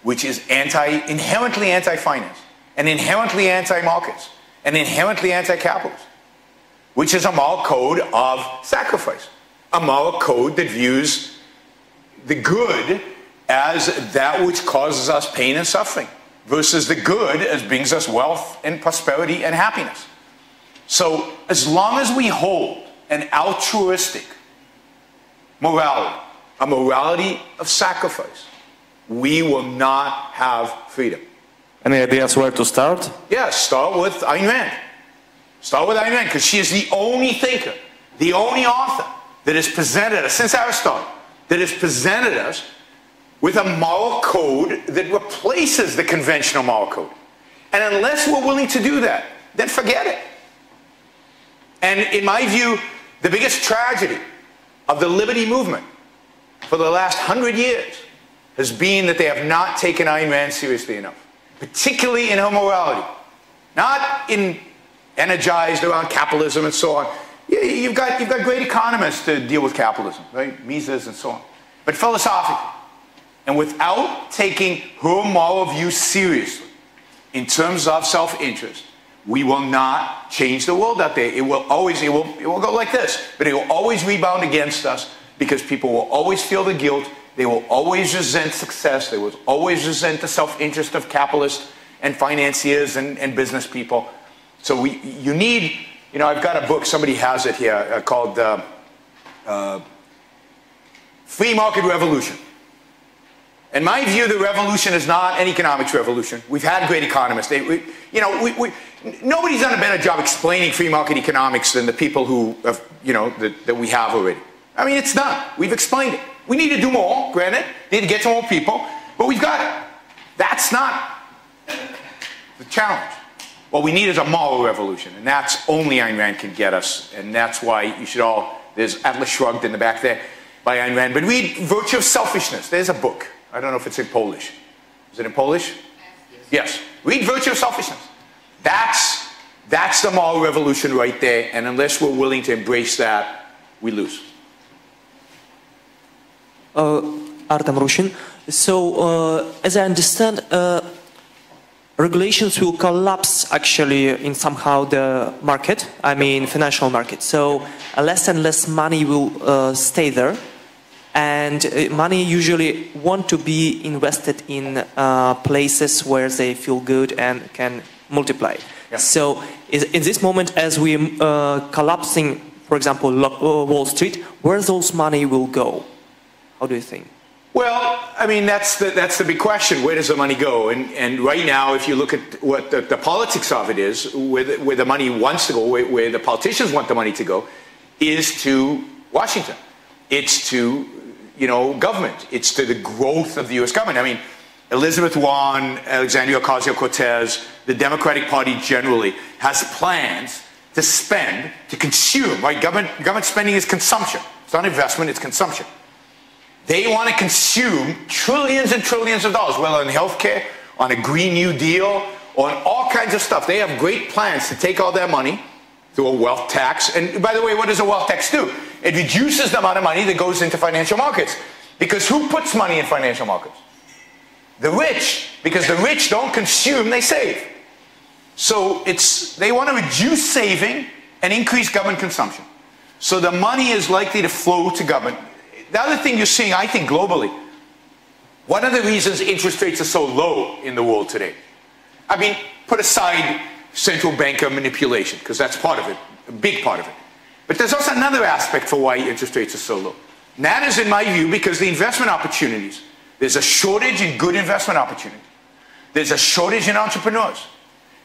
which is anti, inherently anti-finance, and inherently anti-markets, and inherently anti-capitalist, which is a moral code of sacrifice, a moral code that views the good as that which causes us pain and suffering versus the good as brings us wealth and prosperity and happiness. So as long as we hold an altruistic morality, a morality of sacrifice, we will not have freedom. Any ideas where to start? Yeah, start with Ayn Rand. Start with Ayn Rand because she is the only thinker, the only author that has presented us, since Aristotle, that has presented us with a moral code that replaces the conventional moral code. And unless we're willing to do that, then forget it. And in my view, the biggest tragedy of the liberty movement for the last hundred years has been that they have not taken Ayn Rand seriously enough, particularly in her morality. Not in energized around capitalism and so on. You've got, you've got great economists to deal with capitalism, right? Mises and so on. But philosophically, and without taking whom all of you seriously in terms of self-interest, We will not change the world out there. It will always, it will, it will go like this, but it will always rebound against us because people will always feel the guilt. They will always resent success. They will always resent the self-interest of capitalists and financiers and, and business people. So we, you need, you know, I've got a book, somebody has it here, uh, called uh, uh, Free Market Revolution. In my view, the revolution is not an economics revolution. We've had great economists. They, we, you know, we, we, nobody's done a better job explaining free market economics than the people who, have, you know, that, that we have already. I mean, it's done. We've explained it. We need to do more, granted. Need to get to more people, but we've got it. That's not the challenge. What we need is a moral revolution, and that's only Ayn Rand can get us, and that's why you should all, there's Atlas Shrugged in the back there by Ayn Rand, but read Virtue of Selfishness. There's a book. I don't know if it's in Polish. Is it in Polish? Yes. Read Virtue of Selfishness. That's, that's the moral revolution right there, and unless we're willing to embrace that, we lose. Uh, Artem Rushin. So, uh, as I understand, uh, regulations will collapse actually in somehow the market, I mean financial market. So, less and less money will uh, stay there, and uh, money usually want to be invested in uh, places where they feel good and can multiply. Yeah. So, is, in this moment, as we uh, collapsing, for example, uh, Wall Street, where those money will go? How do you think? Well, I mean, that's the, that's the big question. Where does the money go? And, and right now, if you look at what the, the politics of it is, where the, where the money wants to go, where, where the politicians want the money to go, is to Washington. It's to, you know, government. It's to the growth of the U.S. government. I mean, Elizabeth Warren, Alexandria Ocasio-Cortez, the Democratic Party generally has plans to spend, to consume, right? Government, government spending is consumption. It's not investment, it's consumption. They want to consume trillions and trillions of dollars, whether on healthcare, on a Green New Deal, on all kinds of stuff. They have great plans to take all their money through a wealth tax. And by the way, what does a wealth tax do? It reduces the amount of money that goes into financial markets. Because who puts money in financial markets? The rich. Because the rich don't consume, they save. So it's, they want to reduce saving and increase government consumption. So the money is likely to flow to government. The other thing you're seeing, I think, globally, one of the reasons interest rates are so low in the world today, I mean, put aside central banker manipulation, because that's part of it, a big part of it. But there's also another aspect for why interest rates are so low. And that is, in my view, because the investment opportunities, there's a shortage in good investment opportunities. There's a shortage in entrepreneurs.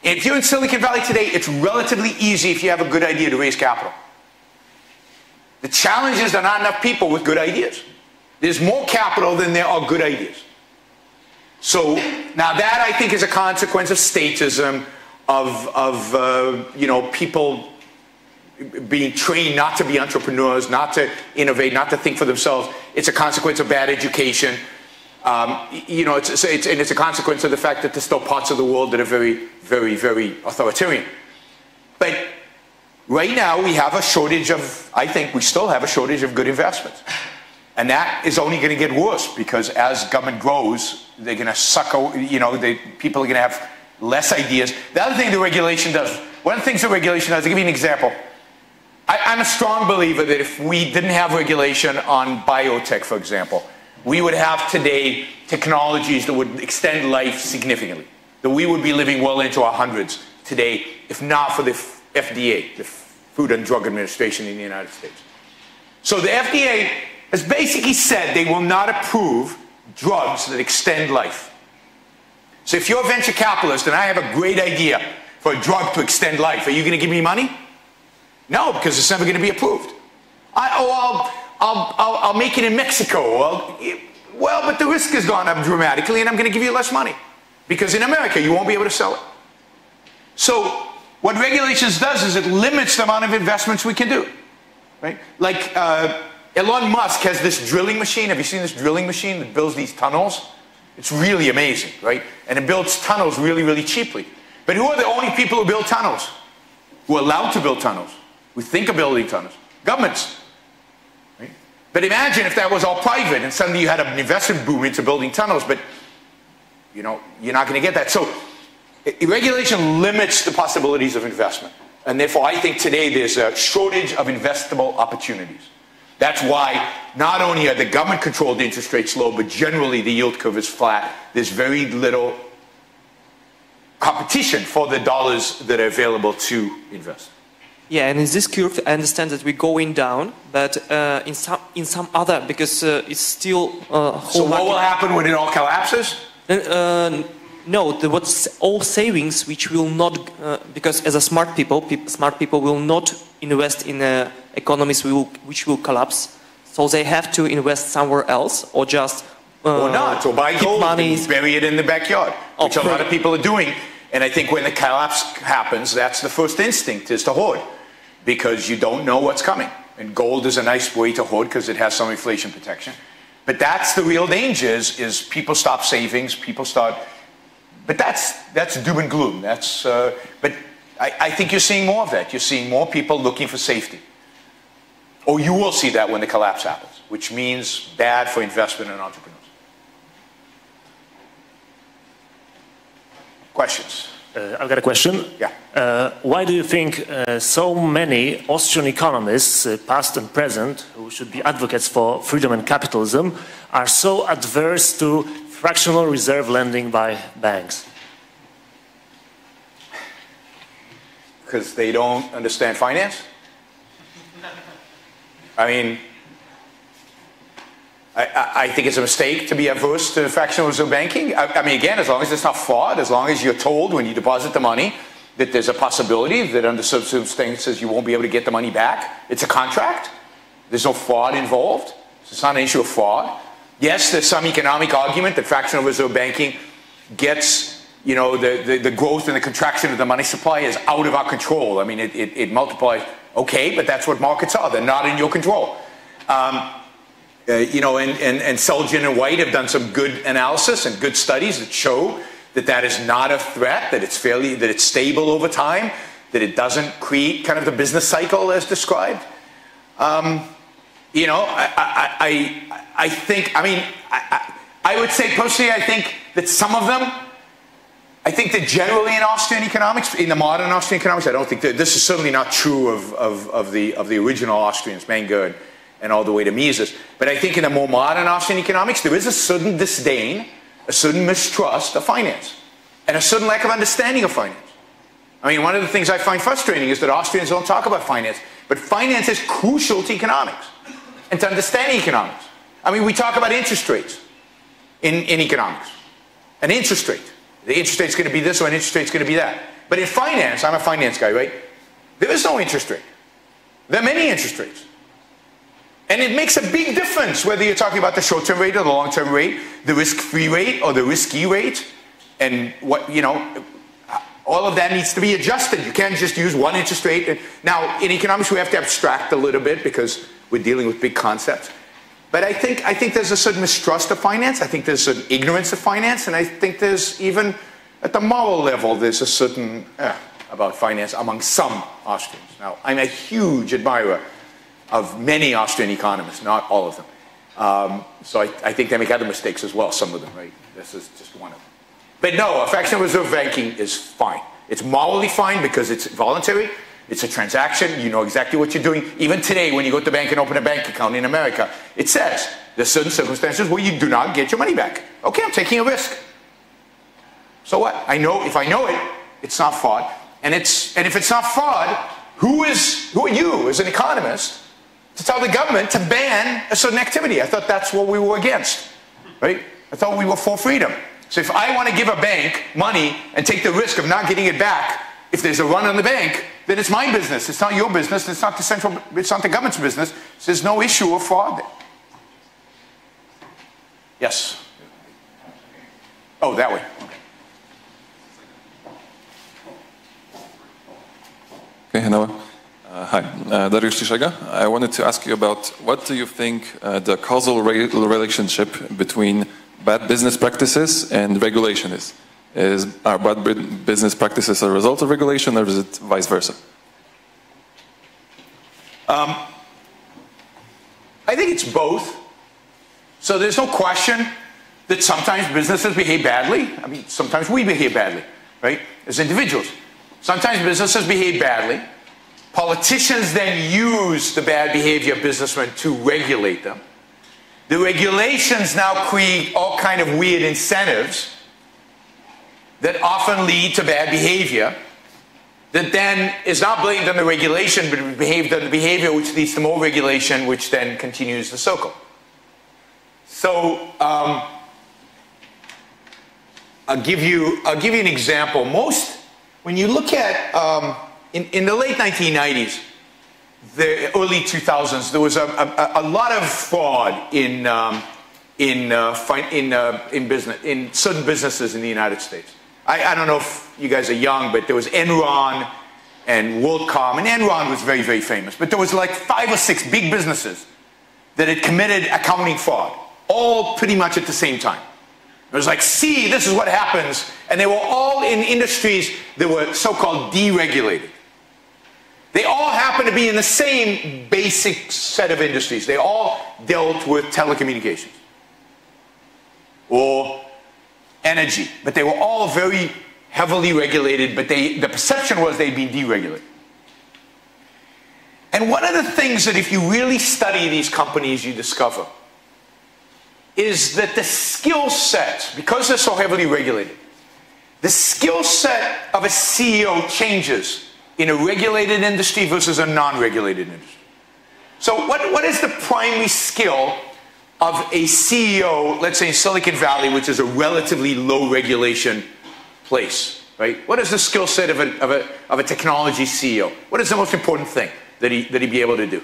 If you're in Silicon Valley today, it's relatively easy if you have a good idea to raise capital. The challenge is there are not enough people with good ideas. There's more capital than there are good ideas. So now that I think is a consequence of statism, of, of uh, you know, people being trained not to be entrepreneurs, not to innovate, not to think for themselves. It's a consequence of bad education. Um, you know, it's, it's, it's, and it's a consequence of the fact that there's still parts of the world that are very, very, very authoritarian. Right now we have a shortage of, I think we still have a shortage of good investments. And that is only going to get worse because as government grows, they're going to suck, you know, they, people are going to have less ideas. The other thing the regulation does, one of the things the regulation does, I'll give you an example. I, I'm a strong believer that if we didn't have regulation on biotech, for example, we would have today technologies that would extend life significantly. That we would be living well into our hundreds today, if not for the FDA, the Food and Drug Administration in the United States. So the FDA has basically said they will not approve drugs that extend life. So if you're a venture capitalist and I have a great idea for a drug to extend life, are you going to give me money? No, because it's never going to be approved. I, oh, I'll, I'll, I'll, I'll make it in Mexico. Well, well, but the risk has gone up dramatically and I'm going to give you less money. Because in America, you won't be able to sell it. So what regulations does is it limits the amount of investments we can do. Right? Like uh, Elon Musk has this drilling machine. Have you seen this drilling machine that builds these tunnels? It's really amazing, right? And it builds tunnels really, really cheaply. But who are the only people who build tunnels? Who are allowed to build tunnels? Who think of building tunnels? Governments. Right? But imagine if that was all private and suddenly you had an investment boom into building tunnels, but you know, you're not going to get that. So Regulation limits the possibilities of investment. And therefore, I think today there's a shortage of investable opportunities. That's why not only are the government controlled interest rates low, but generally the yield curve is flat. There's very little competition for the dollars that are available to invest. Yeah, and in this curve, I understand that we're going down, but uh, in some in some other because uh, it's still uh, So what will happen when it all collapses? Uh, no, the, what's all savings which will not uh, because as a smart people, peop smart people will not invest in uh, economies will, which will collapse. So they have to invest somewhere else or just uh, or not, or buy gold money. and bury it in the backyard, Oh, which a lot of people are doing. And I think when the collapse happens, that's the first instinct is to hoard, because you don't know what's coming. And gold is a nice way to hoard because it has some inflation protection. But that's the real danger is, is people stop savings, people start, but that's, that's doom and gloom. That's, uh, but I, I think you're seeing more of that. You're seeing more people looking for safety. Or you will see that when the collapse happens, which means bad for investment and entrepreneurs. Questions? Uh, I've got a question. Yeah. Uh, why do you think uh, so many Austrian economists, uh, past and present, who should be advocates for freedom and capitalism, are so adverse to fractional reserve lending by banks? Because they don't understand finance? I mean, I, I, think it's a mistake to be averse to fractional reserve banking. I, I mean, again, as long as it's not fraud, as long as you're told when you deposit the money that there's a possibility that under some circumstances you won't be able to get the money back. It's a contract. There's no fraud involved. So it's not an issue of fraud. Yes, there's some economic argument that fractional reserve banking gets, you know, the, the, the growth and the contraction of the money supply is out of our control. I mean, it, it, it multiplies. Okay, but that's what markets are. They're not in your control. Um, uh, you know, and, and, and Selgin and White have done some good analysis and good studies that show that that is not a threat, that it's fairly, that it's stable over time, that it doesn't create kind of the business cycle as described. Um, you know, I, I, I, I think, I mean, I, I, I would say personally, I think that some of them, I think that generally in Austrian economics, in the modern Austrian economics, I don't think that this is certainly not true of, of, of, the, of the original Austrians, Menger and, and all the way to Mises. But I think in the more modern Austrian economics, there is a certain disdain, a certain mistrust of finance, and a certain lack of understanding of finance. I mean, one of the things I find frustrating is that Austrians don't talk about finance, but finance is crucial to economics and to understand economics. I mean, we talk about interest rates in, in economics. An interest rate. The interest rate's going to be this or an interest rate's going to be that. But in finance, I'm a finance guy, right? There is no interest rate. There are many interest rates. And it makes a big difference whether you're talking about the short-term rate or the long-term rate, the risk-free rate or the risky rate, and what, you know, all of that needs to be adjusted. You can't just use one interest rate. Now, in economics, we have to abstract a little bit because we're dealing with big concepts. But I think, I think there's a certain mistrust of finance. I think there's an ignorance of finance. And I think there's even, at the moral level, there's a certain eh, about finance among some Austrians. Now, I'm a huge admirer of many Austrian economists, not all of them. Um, so I, I think they make other mistakes as well, some of them, right? This is just one of them. But no, a fractional reserve banking is fine. It's morally fine because it's voluntary. It's a transaction. You know exactly what you're doing. Even today, when you go to the bank and open a bank account in America, it says there's certain circumstances where you do not get your money back. Okay, I'm taking a risk. So what? I know if I know it, it's not fraud. And it's and if it's not fraud, who is who are you as an economist to tell the government to ban a certain activity? I thought that's what we were against, right? I thought we were for freedom. So if I want to give a bank money and take the risk of not getting it back, if there's a run on the bank, then it's my business. It's not your business. It's not the central. It's not the government's business. So there's no issue of fraud there. Yes. Oh, that way. Okay. Hello. Uh, hi, uh, Dariusz Ciszega. I wanted to ask you about what do you think uh, the causal re- relationship between bad business practices and regulation is? Is are bad business practices a result of regulation, or is it vice versa? Um, I think it's both. So there's no question that sometimes businesses behave badly. I mean, sometimes we behave badly. right? As individuals. Sometimes businesses behave badly. Politicians then use the bad behavior of businessmen to regulate them. The regulations now create all kind of weird incentives that often lead to bad behavior that then is not blamed on the regulation but behaved on the behavior which leads to more regulation which then continues the circle. So um, I'll give you I'll give you an example. Most when you look at um, in, in the late 1990s, the early 2000s, there was a, a, a lot of fraud in um, in uh, in uh, in business in certain businesses in the United States. I, I, don't know if you guys are young, but there was Enron and WorldCom, and Enron was very very famous. But there was like five or six big businesses that had committed accounting fraud, all pretty much at the same time. It was like, see, this is what happens. And they were all in industries that were so called deregulated. They all happen to be in the same basic set of industries. They all dealt with telecommunications or energy, but they were all very heavily regulated, but they, the perception was they'd been deregulated. And one of the things that if you really study these companies, you discover is that the skill set, because they're so heavily regulated, the skill set of a CEO changes in a regulated industry versus a non-regulated industry. So what, what is the primary skill of a CEO, let's say in Silicon Valley, which is a relatively low regulation place, right? What is the skill set of a, of, a, of a technology CEO? What is the most important thing that he, that he be able to do?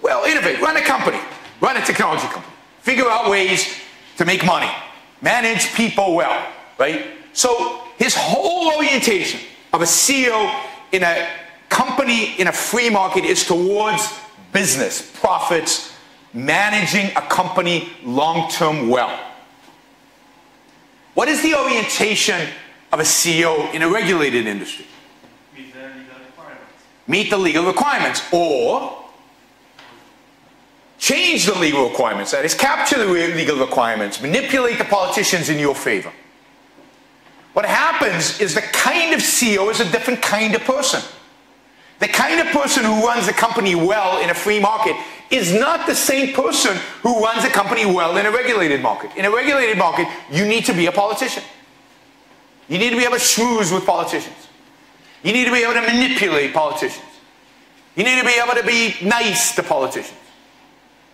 Well, innovate, run a company, run a technology company, figure out ways to make money, manage people well, right? So his whole orientation of a CEO in a company in a free market is towards business, profits, managing a company long-term well. What is the orientation of a CEO in a regulated industry? Meet the legal requirements. Meet the legal requirements or change the legal requirements, that is, capture the legal requirements, manipulate the politicians in your favor. What happens is the kind of CEO is a different kind of person. The kind of person who runs a company well in a free market is not the same person who runs a company well in a regulated market. In a regulated market, you need to be a politician. You need to be able to schmooze with politicians. You need to be able to manipulate politicians. You need to be able to be nice to politicians.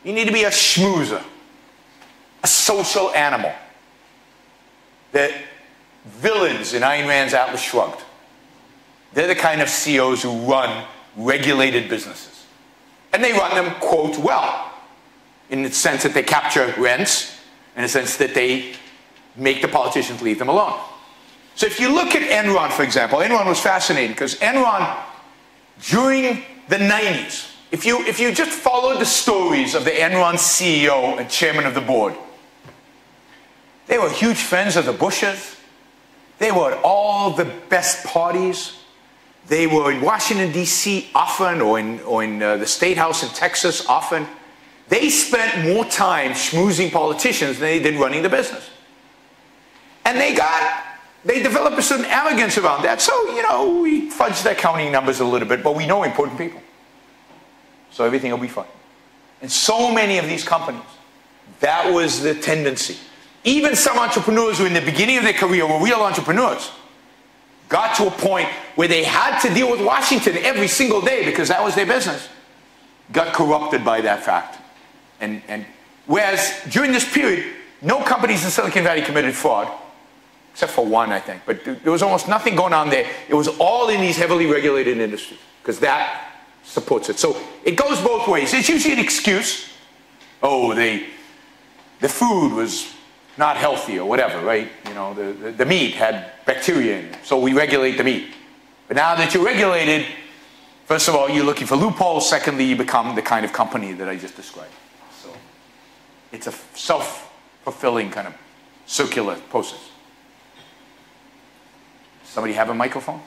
You need to be a schmoozer, a social animal that villains in Ayn Rand's Atlas Shrugged. They're the kind of CEOs who run regulated businesses. And they run them, quote, well, in the sense that they capture rents, in the sense that they make the politicians leave them alone. So if you look at Enron, for example, Enron was fascinating because Enron, during the 90s, if you, if you just followed the stories of the Enron CEO and chairman of the board, they were huge friends of the Bushes. They were at all the best parties. They were in Washington, D.C. often, or in, or in uh, the State House in Texas often. They spent more time schmoozing politicians than they did running the business. And they got, they developed a certain arrogance around that. So, you know, we fudged their counting numbers a little bit, but we know important people. So everything will be fine. And so many of these companies, that was the tendency. Even some entrepreneurs who in the beginning of their career were real entrepreneurs got to a point where they had to deal with Washington every single day because that was their business, got corrupted by that fact. And, and whereas during this period, no companies in Silicon Valley committed fraud, except for one, I think. But there was almost nothing going on there. It was all in these heavily regulated industries because that supports it. So it goes both ways. It's usually an excuse. Oh, they, the food was not healthy or whatever, right? You know, the, the, the, meat had bacteria in it, so we regulate the meat. But now that you're regulated, first of all, you're looking for loopholes. Secondly, you become the kind of company that I just described. So it's a self-fulfilling kind of circular process. Somebody have a microphone?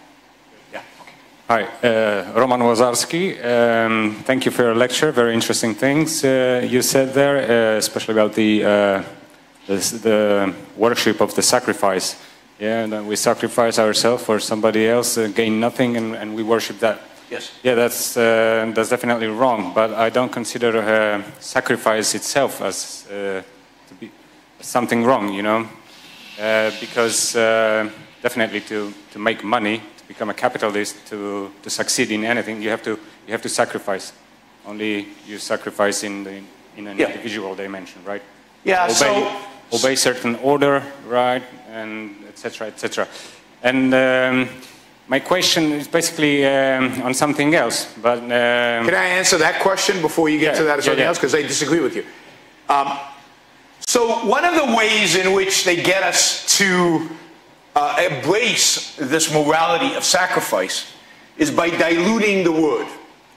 Hi, uh, Roman Wazarski. Um, thank you for your lecture. Very interesting things uh, you said there, uh, especially about the uh, this, the worship of the sacrifice. Yeah, that we sacrifice ourselves for somebody else, uh, gain nothing, and, and we worship that. Yes. Yeah, that's uh, that's definitely wrong. But I don't consider uh, sacrifice itself as uh, to be something wrong. You know, uh, because uh, definitely to, to make money, to become a capitalist, to, to succeed in anything, you have to you have to sacrifice. Only you sacrifice in the in an Yeah. individual dimension, right? Yeah, obey, so- obey certain order, right, and etc. etc. And um, my question is basically um, on something else, but um, Can I answer that question before you get Yeah, to that or yeah, something yeah. else? Because I disagree with you. Um, so one of the ways in which they get us to uh, embrace this morality of sacrifice is by diluting the word,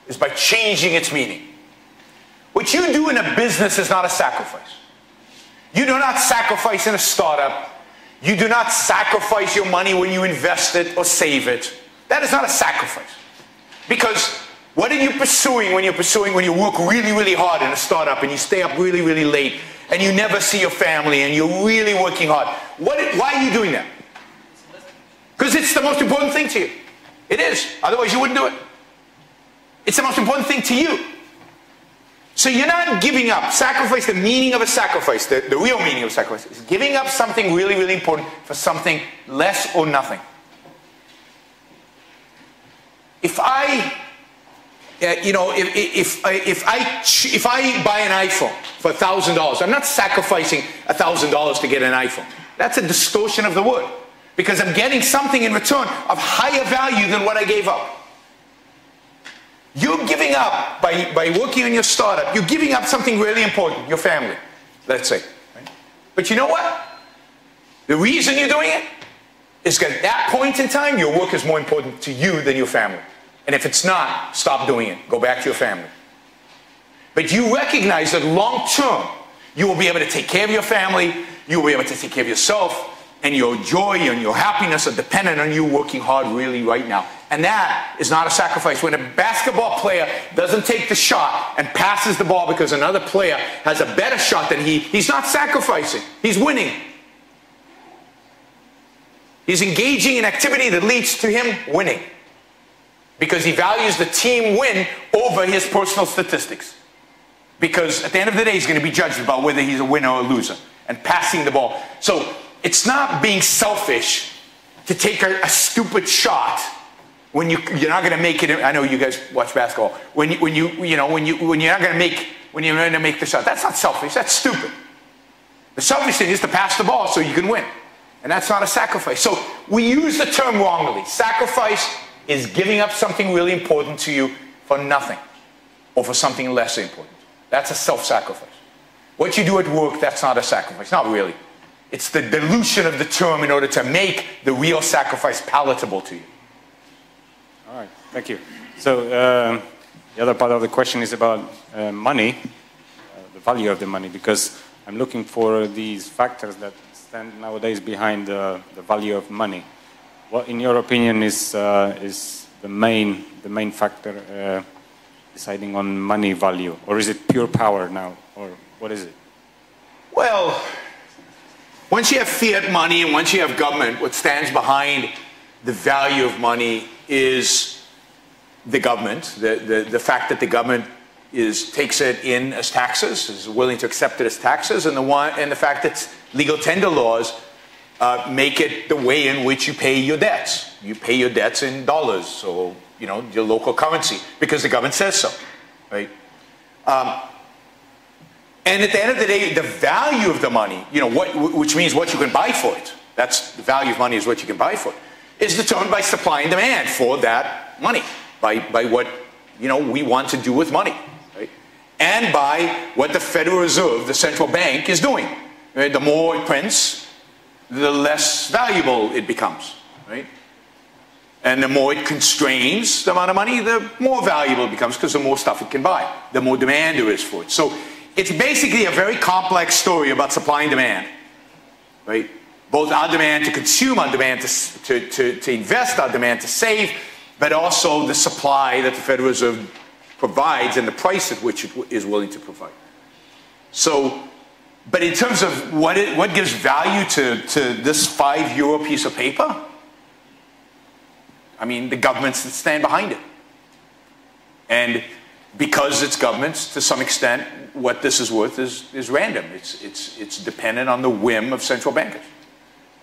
is by changing its meaning. What you do in a business is not a sacrifice. You do not sacrifice in a startup. You do not sacrifice your money when you invest it or save it. That is not a sacrifice. Because what are you pursuing when you're pursuing, when you work really, really hard in a startup and you stay up really, really late and you never see your family and you're really working hard? What, why are you doing that? Because it's the most important thing to you. It is. Otherwise, you wouldn't do it. It's the most important thing to you. So you're not giving up. Sacrifice, the meaning of a sacrifice, the, the real meaning of sacrifice, is giving up something really, really important for something less or nothing. If I, uh, you know, if, if, I- if, I, if I buy an iPhone for $1,000, I'm not sacrificing $1,000 to get an iPhone. That's a distortion of the word. Because I'm getting something in return of higher value than what I gave up. You're giving up by, by working on your startup, you're giving up something really important, your family, let's say. But you know what? The reason you're doing it is because at that point in time, your work is more important to you than your family. And if it's not, stop doing it. Go back to your family. But you recognize that long term, you will be able to take care of your family, you will be able to take care of yourself, and your joy and your happiness are dependent on you working hard really right now. And that is not a sacrifice. When a basketball player doesn't take the shot and passes the ball because another player has a better shot than he, he's not sacrificing. He's winning. He's engaging in activity that leads to him winning. Because he values the team win over his personal statistics. Because at the end of the day, he's going to be judged about whether he's a winner or a loser and passing the ball. So it's not being selfish to take a, a stupid shot when you, you're not going to make it. I know you guys watch basketball. When you, when you, you know, when you, when you're not going to make, when you're going to make the shot, that's not selfish. That's stupid. The selfish thing is to pass the ball so you can win. And that's not a sacrifice. So we use the term wrongly. Sacrifice is giving up something really important to you for nothing or for something less important. That's a self-sacrifice. What you do at work, that's not a sacrifice. Not really. It's the dilution of the term in order to make the real sacrifice palatable to you. All right, thank you. So um, the other part of the question is about uh, money, uh, the value of the money, because I'm looking for these factors that stand nowadays behind uh, the value of money. What, in your opinion, is uh, is the main the main factor uh, deciding on money value, or is it pure power now, or what is it? Well, once you have fiat money and once you have government, what stands behind the value of money is the government, the, the, the fact that the government is, takes it in as taxes, is willing to accept it as taxes, and the, one, and the fact that legal tender laws uh, make it the way in which you pay your debts. You pay your debts in dollars or you know, your local currency because the government says so, right? Um, and at the end of the day, the value of the money, you know, what, which means what you can buy for it, that's the value of money is what you can buy for it, is determined by supply and demand for that money, by, by what, you know, we want to do with money, right? And by what the Federal Reserve, the central bank, is doing. Right? The more it prints, the less valuable it becomes, right? And the more it constrains the amount of money, the more valuable it becomes because the more stuff it can buy, the more demand there is for it. So it's basically a very complex story about supply and demand, right? Both our demand to consume, our demand to, to, to, to invest, our demand to save, but also the supply that the Federal Reserve provides and the price at which it is willing to provide. So But in terms of what, it, what gives value to, to this five euro piece of paper, I mean, the governments that stand behind it. And because it's governments, to some extent, what this is worth is, is random. It's, it's, it's dependent on the whim of central bankers.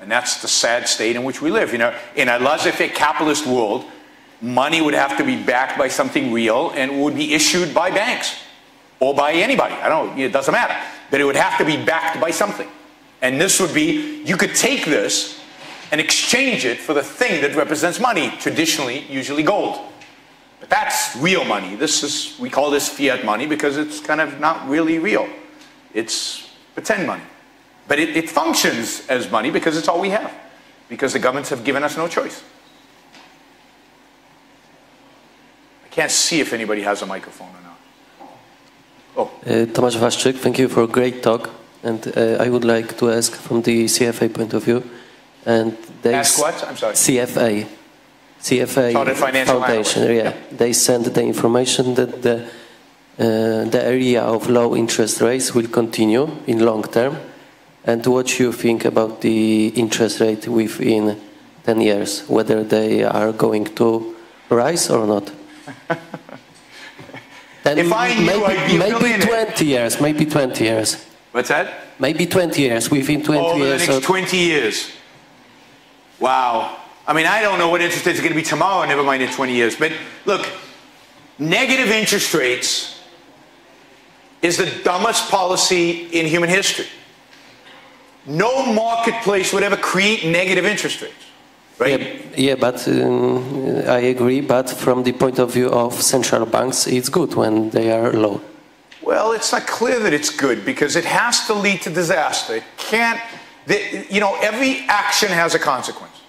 And that's the sad state in which we live. You know, in a laissez-faire capitalist world, money would have to be backed by something real and would be issued by banks or by anybody. I don't it doesn't matter. But it would have to be backed by something. And this would be, you could take this and exchange it for the thing that represents money, traditionally, usually gold. But that's real money. This is, we call this fiat money because it's kind of not really real. It's pretend money. But it, it functions as money because it's all we have. Because the governments have given us no choice. I can't see if anybody has a microphone or not. Uh, Tomasz Waszczyk, thank you for a great talk. And uh, I would like to ask from the CFA point of view. And they Ask what? I'm sorry. CFA, CFA Foundation. Yeah, they sent the information that the uh, the area of low interest rates will continue in long term. And what you think about the interest rate within 10 years, whether they are going to rise or not? Then If I knew, maybe, I'd be maybe 20 years, maybe 20 years. What's that? Maybe 20 years, within 20 Over the next 20 years. Wow. I mean, I don't know what interest rates are going to be tomorrow, never mind in 20 years. But look, negative interest rates is the dumbest policy in human history. No marketplace would ever create negative interest rates. Right? Yeah, but um, I agree. But from the point of view of central banks, it's good when they are low. Well, it's not clear that it's good because it has to lead to disaster. It can't, the, you know, every action has a consequence.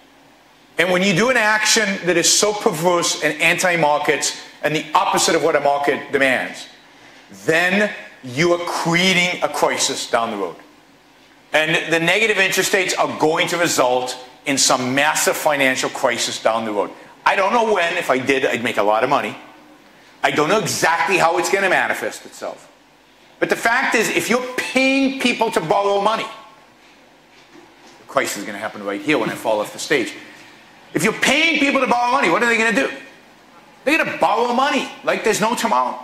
And when you do an action that is so perverse and anti markets and the opposite of what a market demands, then you are creating a crisis down the road. And the negative interest rates are going to result in some massive financial crisis down the road. I don't know when. If I did, I'd make a lot of money. I don't know exactly how it's going to manifest itself. But the fact is, if you're paying people to borrow money, the crisis is going to happen right here when I fall off the stage. If you're paying people to borrow money, what are they going to do? They're going to borrow money like there's no tomorrow.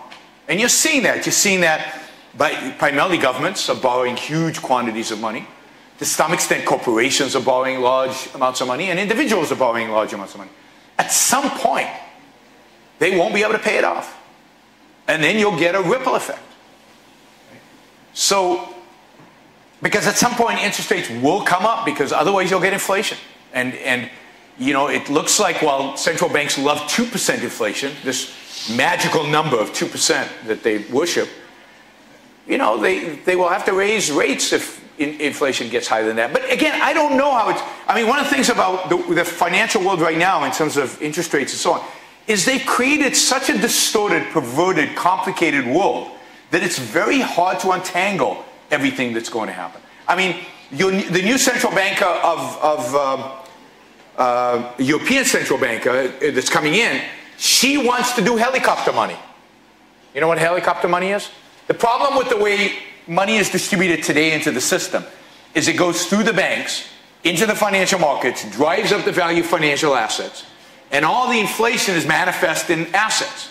And you're seeing that. You're seeing that by primarily governments are borrowing huge quantities of money. To some extent, corporations are borrowing large amounts of money, and individuals are borrowing large amounts of money. At some point, they won't be able to pay it off. And then you'll get a ripple effect. So, because at some point interest rates will come up because otherwise you'll get inflation. And, and you know, it looks like while central banks love 2% inflation, this magical number of 2% that they worship, you know, they, they will have to raise rates if in, inflation gets higher than that. But again, I don't know how it's, I mean, one of the things about the, the financial world right now in terms of interest rates and so on, is they've created such a distorted, perverted, complicated world that it's very hard to untangle everything that's going to happen. I mean, your, the new central banker of, of um, uh, European central banker uh, that's coming in, she wants to do helicopter money. You know what helicopter money is? The problem with the way money is distributed today into the system is it goes through the banks, into the financial markets, drives up the value of financial assets, and all the inflation is manifest in assets.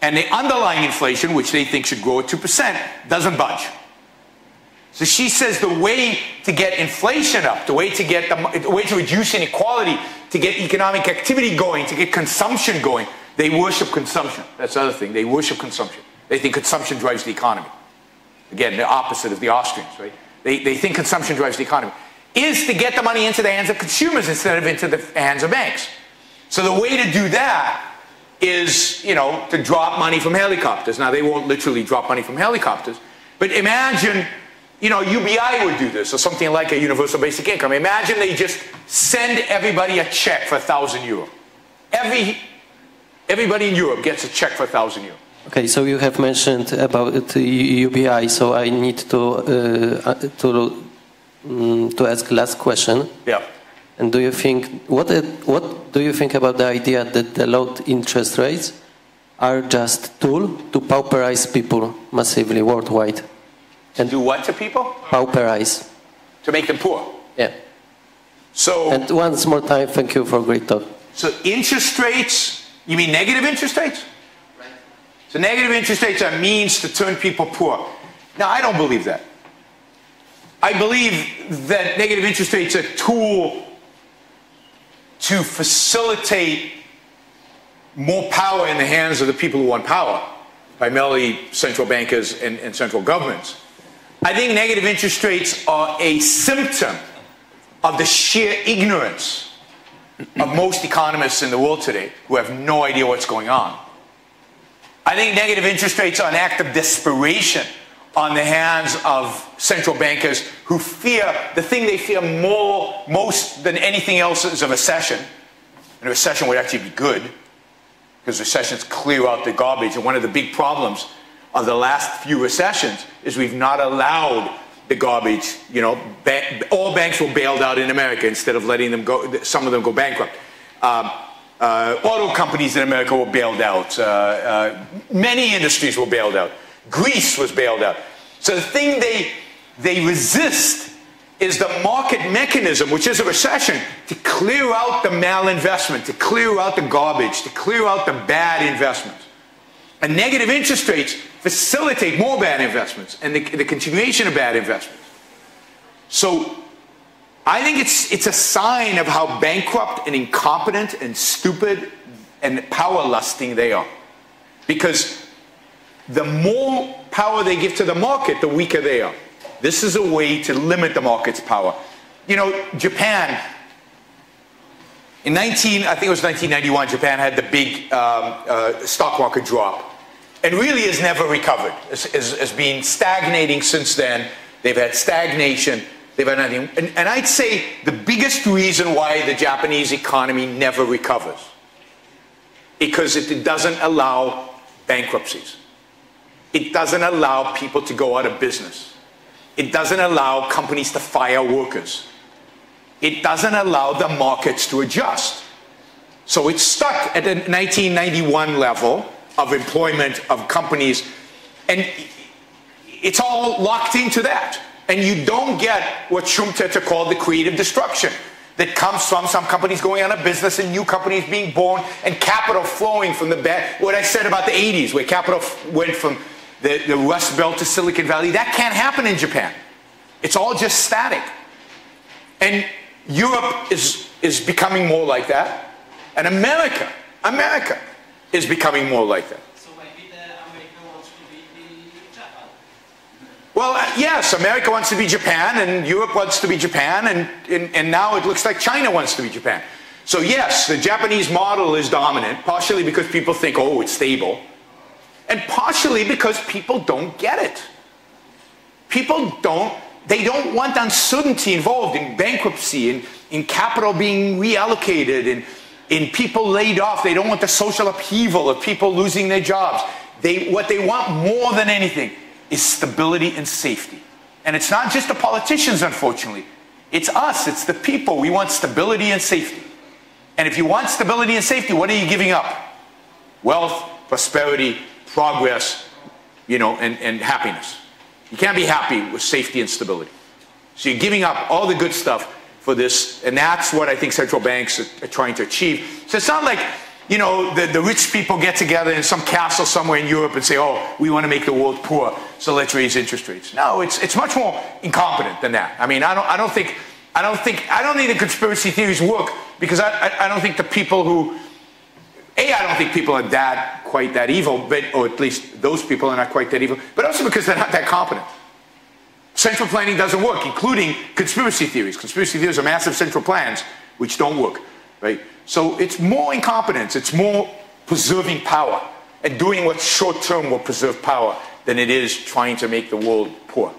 And the underlying inflation, which they think should grow at 2%, doesn't budge. So she says the way to get inflation up, the way to get the, the way to reduce inequality, to get economic activity going, to get consumption going, they worship consumption. That's the other thing. They worship consumption. They think consumption drives the economy. Again, the opposite of the Austrians, right? They, they think consumption drives the economy. Is to get the money into the hands of consumers instead of into the hands of banks. So the way to do that is, you know, to drop money from helicopters. Now, they won't literally drop money from helicopters, but imagine, you know, UBI would do this, or something like a universal basic income. Imagine they just send everybody a check for a thousand euro. Every, everybody in Europe gets a check for a thousand euro. Okay, so you have mentioned about UBI, so I need to uh, uh, to um, to ask last question. Yeah. And do you think what what do you think about the idea that the low interest rates are just tool to pauperize people massively worldwide, And do what to people? Pauperize. To make them poor. Yeah. So. And once more time, thank you for a great talk. So interest rates, you mean negative interest rates? So negative interest rates are means to turn people poor. Now, I don't believe that. I believe that negative interest rates are a tool to facilitate more power in the hands of the people who want power, primarily central bankers and, and central governments. I think negative interest rates are a symptom of the sheer ignorance of most economists in the world today who have no idea what's going on. I think negative interest rates are an act of desperation on the hands of central bankers who fear the thing they fear more most than anything else is a recession. And a recession would actually be good because recessions clear out the garbage. And one of the big problems of the last few recessions is we've not allowed the garbage. You know, all banks were bailed out in America instead of letting them go. Some of them go bankrupt. Um, uh, auto companies in America were bailed out. Uh, uh, many industries were bailed out. Greece was bailed out. So the thing they they resist is the market mechanism, which is a recession, to clear out the malinvestment, to clear out the garbage, to clear out the bad investments. And negative interest rates facilitate more bad investments and the, the continuation of bad investments. So I think it's, it's a sign of how bankrupt and incompetent and stupid and power lusting they are. Because the more power they give to the market, the weaker they are. This is a way to limit the market's power. You know, Japan, in 19, I think it was 1991, Japan had the big um, uh, stock market drop and really has never recovered. Has, has, has been stagnating since then. They've had stagnation. Nothing. And, and I'd say the biggest reason why the Japanese economy never recovers because it doesn't allow bankruptcies. It doesn't allow people to go out of business. It doesn't allow companies to fire workers. It doesn't allow the markets to adjust. So it's stuck at the 1991 level of employment of companies, and it's all locked into that. And you don't get what Schumpeter called the creative destruction that comes from some companies going out of business and new companies being born and capital flowing from the bad. What I said about the 80s, where capital went from the, the Rust Belt to Silicon Valley, that can't happen in Japan. It's all just static. And Europe is, is becoming more like that. And America, America is becoming more like that. So maybe the America wants to be the Japan. Well, uh, yes, America wants to be Japan, and Europe wants to be Japan, and, and, and now it looks like China wants to be Japan. So, yes, the Japanese model is dominant, partially because people think, oh, it's stable, and partially because people don't get it. People don't, they don't want uncertainty involved in bankruptcy, in, in capital being reallocated, in, in people laid off. They don't want the social upheaval of people losing their jobs. They, what they want more than anything is stability and safety. And it's not just the politicians, unfortunately. It's us, it's the people. We want stability and safety. And if you want stability and safety, what are you giving up? Wealth, prosperity, progress, you know, and, and happiness. You can't be happy with safety and stability. So you're giving up all the good stuff for this, and that's what I think central banks are, are trying to achieve. So it's not like, you know, the, the rich people get together in some castle somewhere in Europe and say, oh, we want to make the world poor, so let's raise interest rates. No, it's, it's much more incompetent than that. I mean, I don't, I don't think, I don't think, I don't think the conspiracy theories work because I, I, I don't think the people who, A, I don't think people are that, quite that evil, but, or at least those people are not quite that evil, but also because they're not that competent. Central planning doesn't work, including conspiracy theories. Conspiracy theories are massive central plans which don't work, right? So it's more incompetence, it's more preserving power and doing what short term will preserve power than it is trying to make the world poor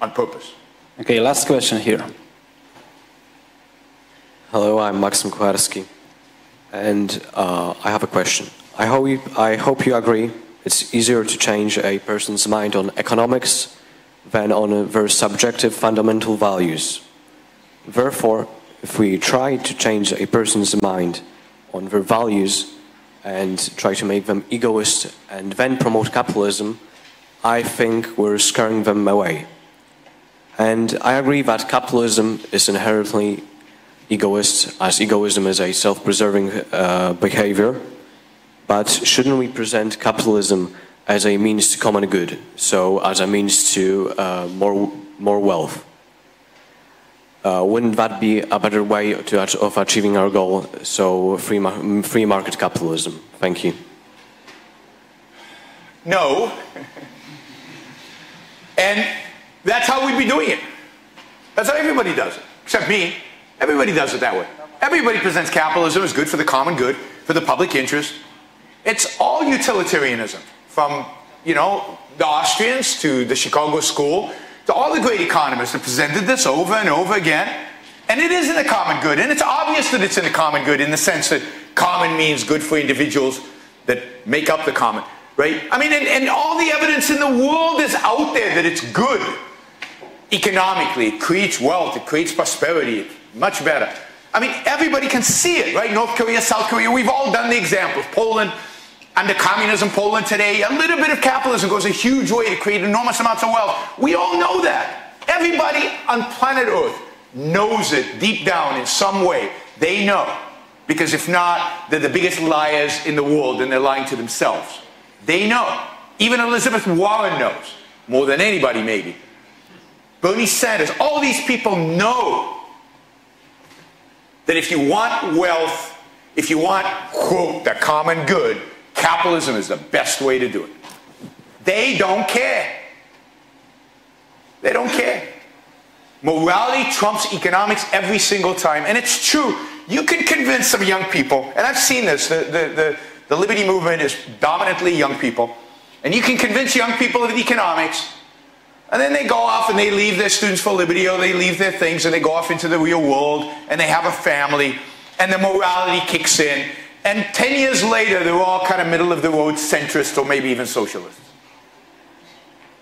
on purpose. Okay, last question here. Hello, I'm Maxim Kuharski, and uh, I have a question. I hope, you, I hope you agree it's easier to change a person's mind on economics than on their subjective fundamental values. Therefore, if we try to change a person's mind on their values and try to make them egoist and then promote capitalism, I think we're scaring them away. And I agree that capitalism is inherently egoist, as egoism is a self-preserving uh, behavior. But shouldn't we present capitalism as a means to common good, so as a means to uh, more more wealth? Uh, wouldn't that be a better way to, of achieving our goal? So free free market capitalism. Thank you. No. and that's how we'd be doing it. That's how everybody does it, except me. Everybody does it that way. Everybody presents capitalism as good for the common good, for the public interest. It's all utilitarianism, from you know the Austrians to the Chicago School to all the great economists have presented this over and over again. And it is in the common good, and it's obvious that it's in the common good in the sense that common means good for individuals that make up the common, right? I mean, and, and all the evidence in the world is out there that it's good economically. It creates wealth, it creates prosperity, much better. I mean, everybody can see it, right? North Korea, South Korea, we've all done the examples. Poland, under communism, Poland today, a little bit of capitalism goes a huge way to create enormous amounts of wealth. We all know that. Everybody on planet Earth knows it deep down in some way. They know. Because if not, they're the biggest liars in the world and they're lying to themselves. They know. Even Elizabeth Warren knows. More than anybody, maybe. Bernie Sanders, all these people know that if you want wealth, if you want, quote, the common good, capitalism is the best way to do it. They don't care. They don't care. Morality trumps economics every single time. And it's true. You can convince some young people, and I've seen this, the, the, the, the liberty movement is dominantly young people. And you can convince young people of economics, and then they go off and they leave their students for liberty, or they leave their things and they go off into the real world, and they have a family, and the morality kicks in. And 10 years later, they're all kind of middle of the road centrists or maybe even socialists.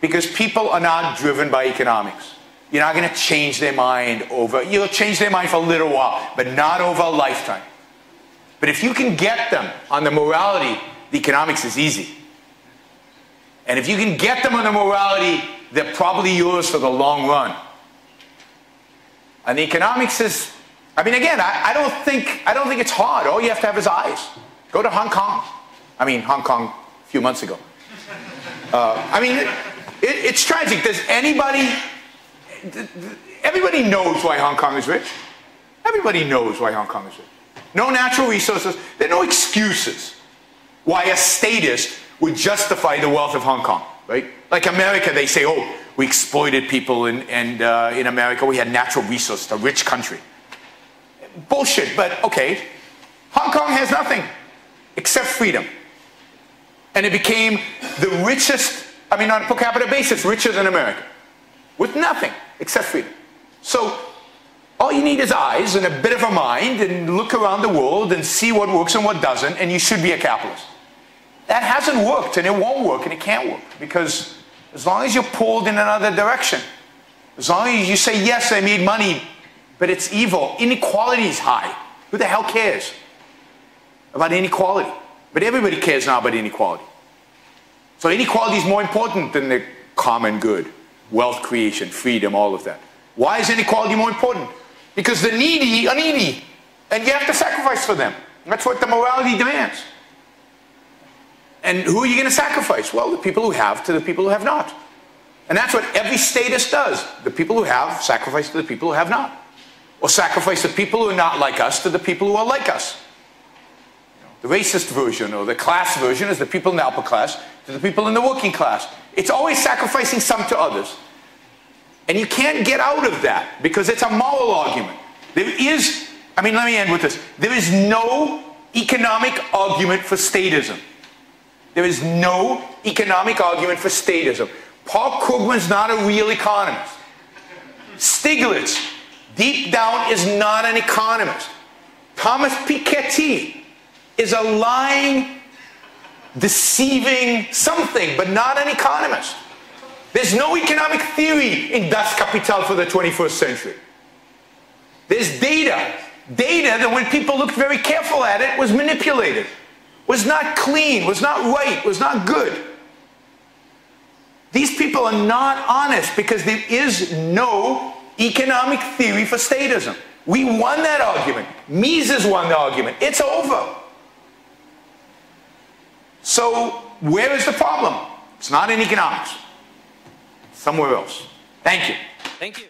Because people are not driven by economics. You're not going to change their mind over, you'll change their mind for a little while, but not over a lifetime. But if you can get them on the morality, the economics is easy. And if you can get them on the morality, they're probably yours for the long run. And the economics is, I mean, again, I, I, don't think, I don't think it's hard. All you have to have is eyes. Go to Hong Kong. I mean, Hong Kong a few months ago. Uh, I mean, it, it, it's tragic. Does anybody everybody knows why Hong Kong is rich. Everybody knows why Hong Kong is rich. No natural resources. There are no excuses why a statist would justify the wealth of Hong Kong, right? Like America, they say, oh, we exploited people in, and uh, in America, we had natural resources, a rich country. Bullshit, but okay. Hong Kong has nothing except freedom. And it became the richest, I mean, on a per capita basis, richer than America, with nothing except freedom. So all you need is eyes and a bit of a mind and look around the world and see what works and what doesn't, and you should be a capitalist. That hasn't worked, and it won't work, and it can't work, because as long as you're pulled in another direction, as long as you say, yes, I made money, but it's evil, inequality is high. Who the hell cares about inequality? But everybody cares now about inequality. So inequality is more important than the common good wealth creation, freedom, all of that. Why is inequality more important? Because the needy are needy, and you have to sacrifice for them. That's what the morality demands. And who are you going to sacrifice? Well, the people who have to the people who have not. And that's what every statist does. The people who have sacrifice to the people who have not. Or sacrifice the people who are not like us to the people who are like us. The racist version or the class version is the people in the upper class to the people in the working class. It's always sacrificing some to others. And you can't get out of that because it's a moral argument. There is, I mean, let me end with this. There is no economic argument for statism. There is no economic argument for statism. Paul Krugman's not a real economist. Stiglitz, deep down, is not an economist. Thomas Piketty is a lying, deceiving something, but not an economist. There's no economic theory in Das Kapital for the 21st century. There's data. Data that when people looked very careful at it was manipulated, was not clean, was not right, was not good. These people are not honest because there is no economic theory for statism. We won that argument. Mises won the argument. It's over. So, where is the problem? It's not in economics. Somewhere else. Thank you. Thank you.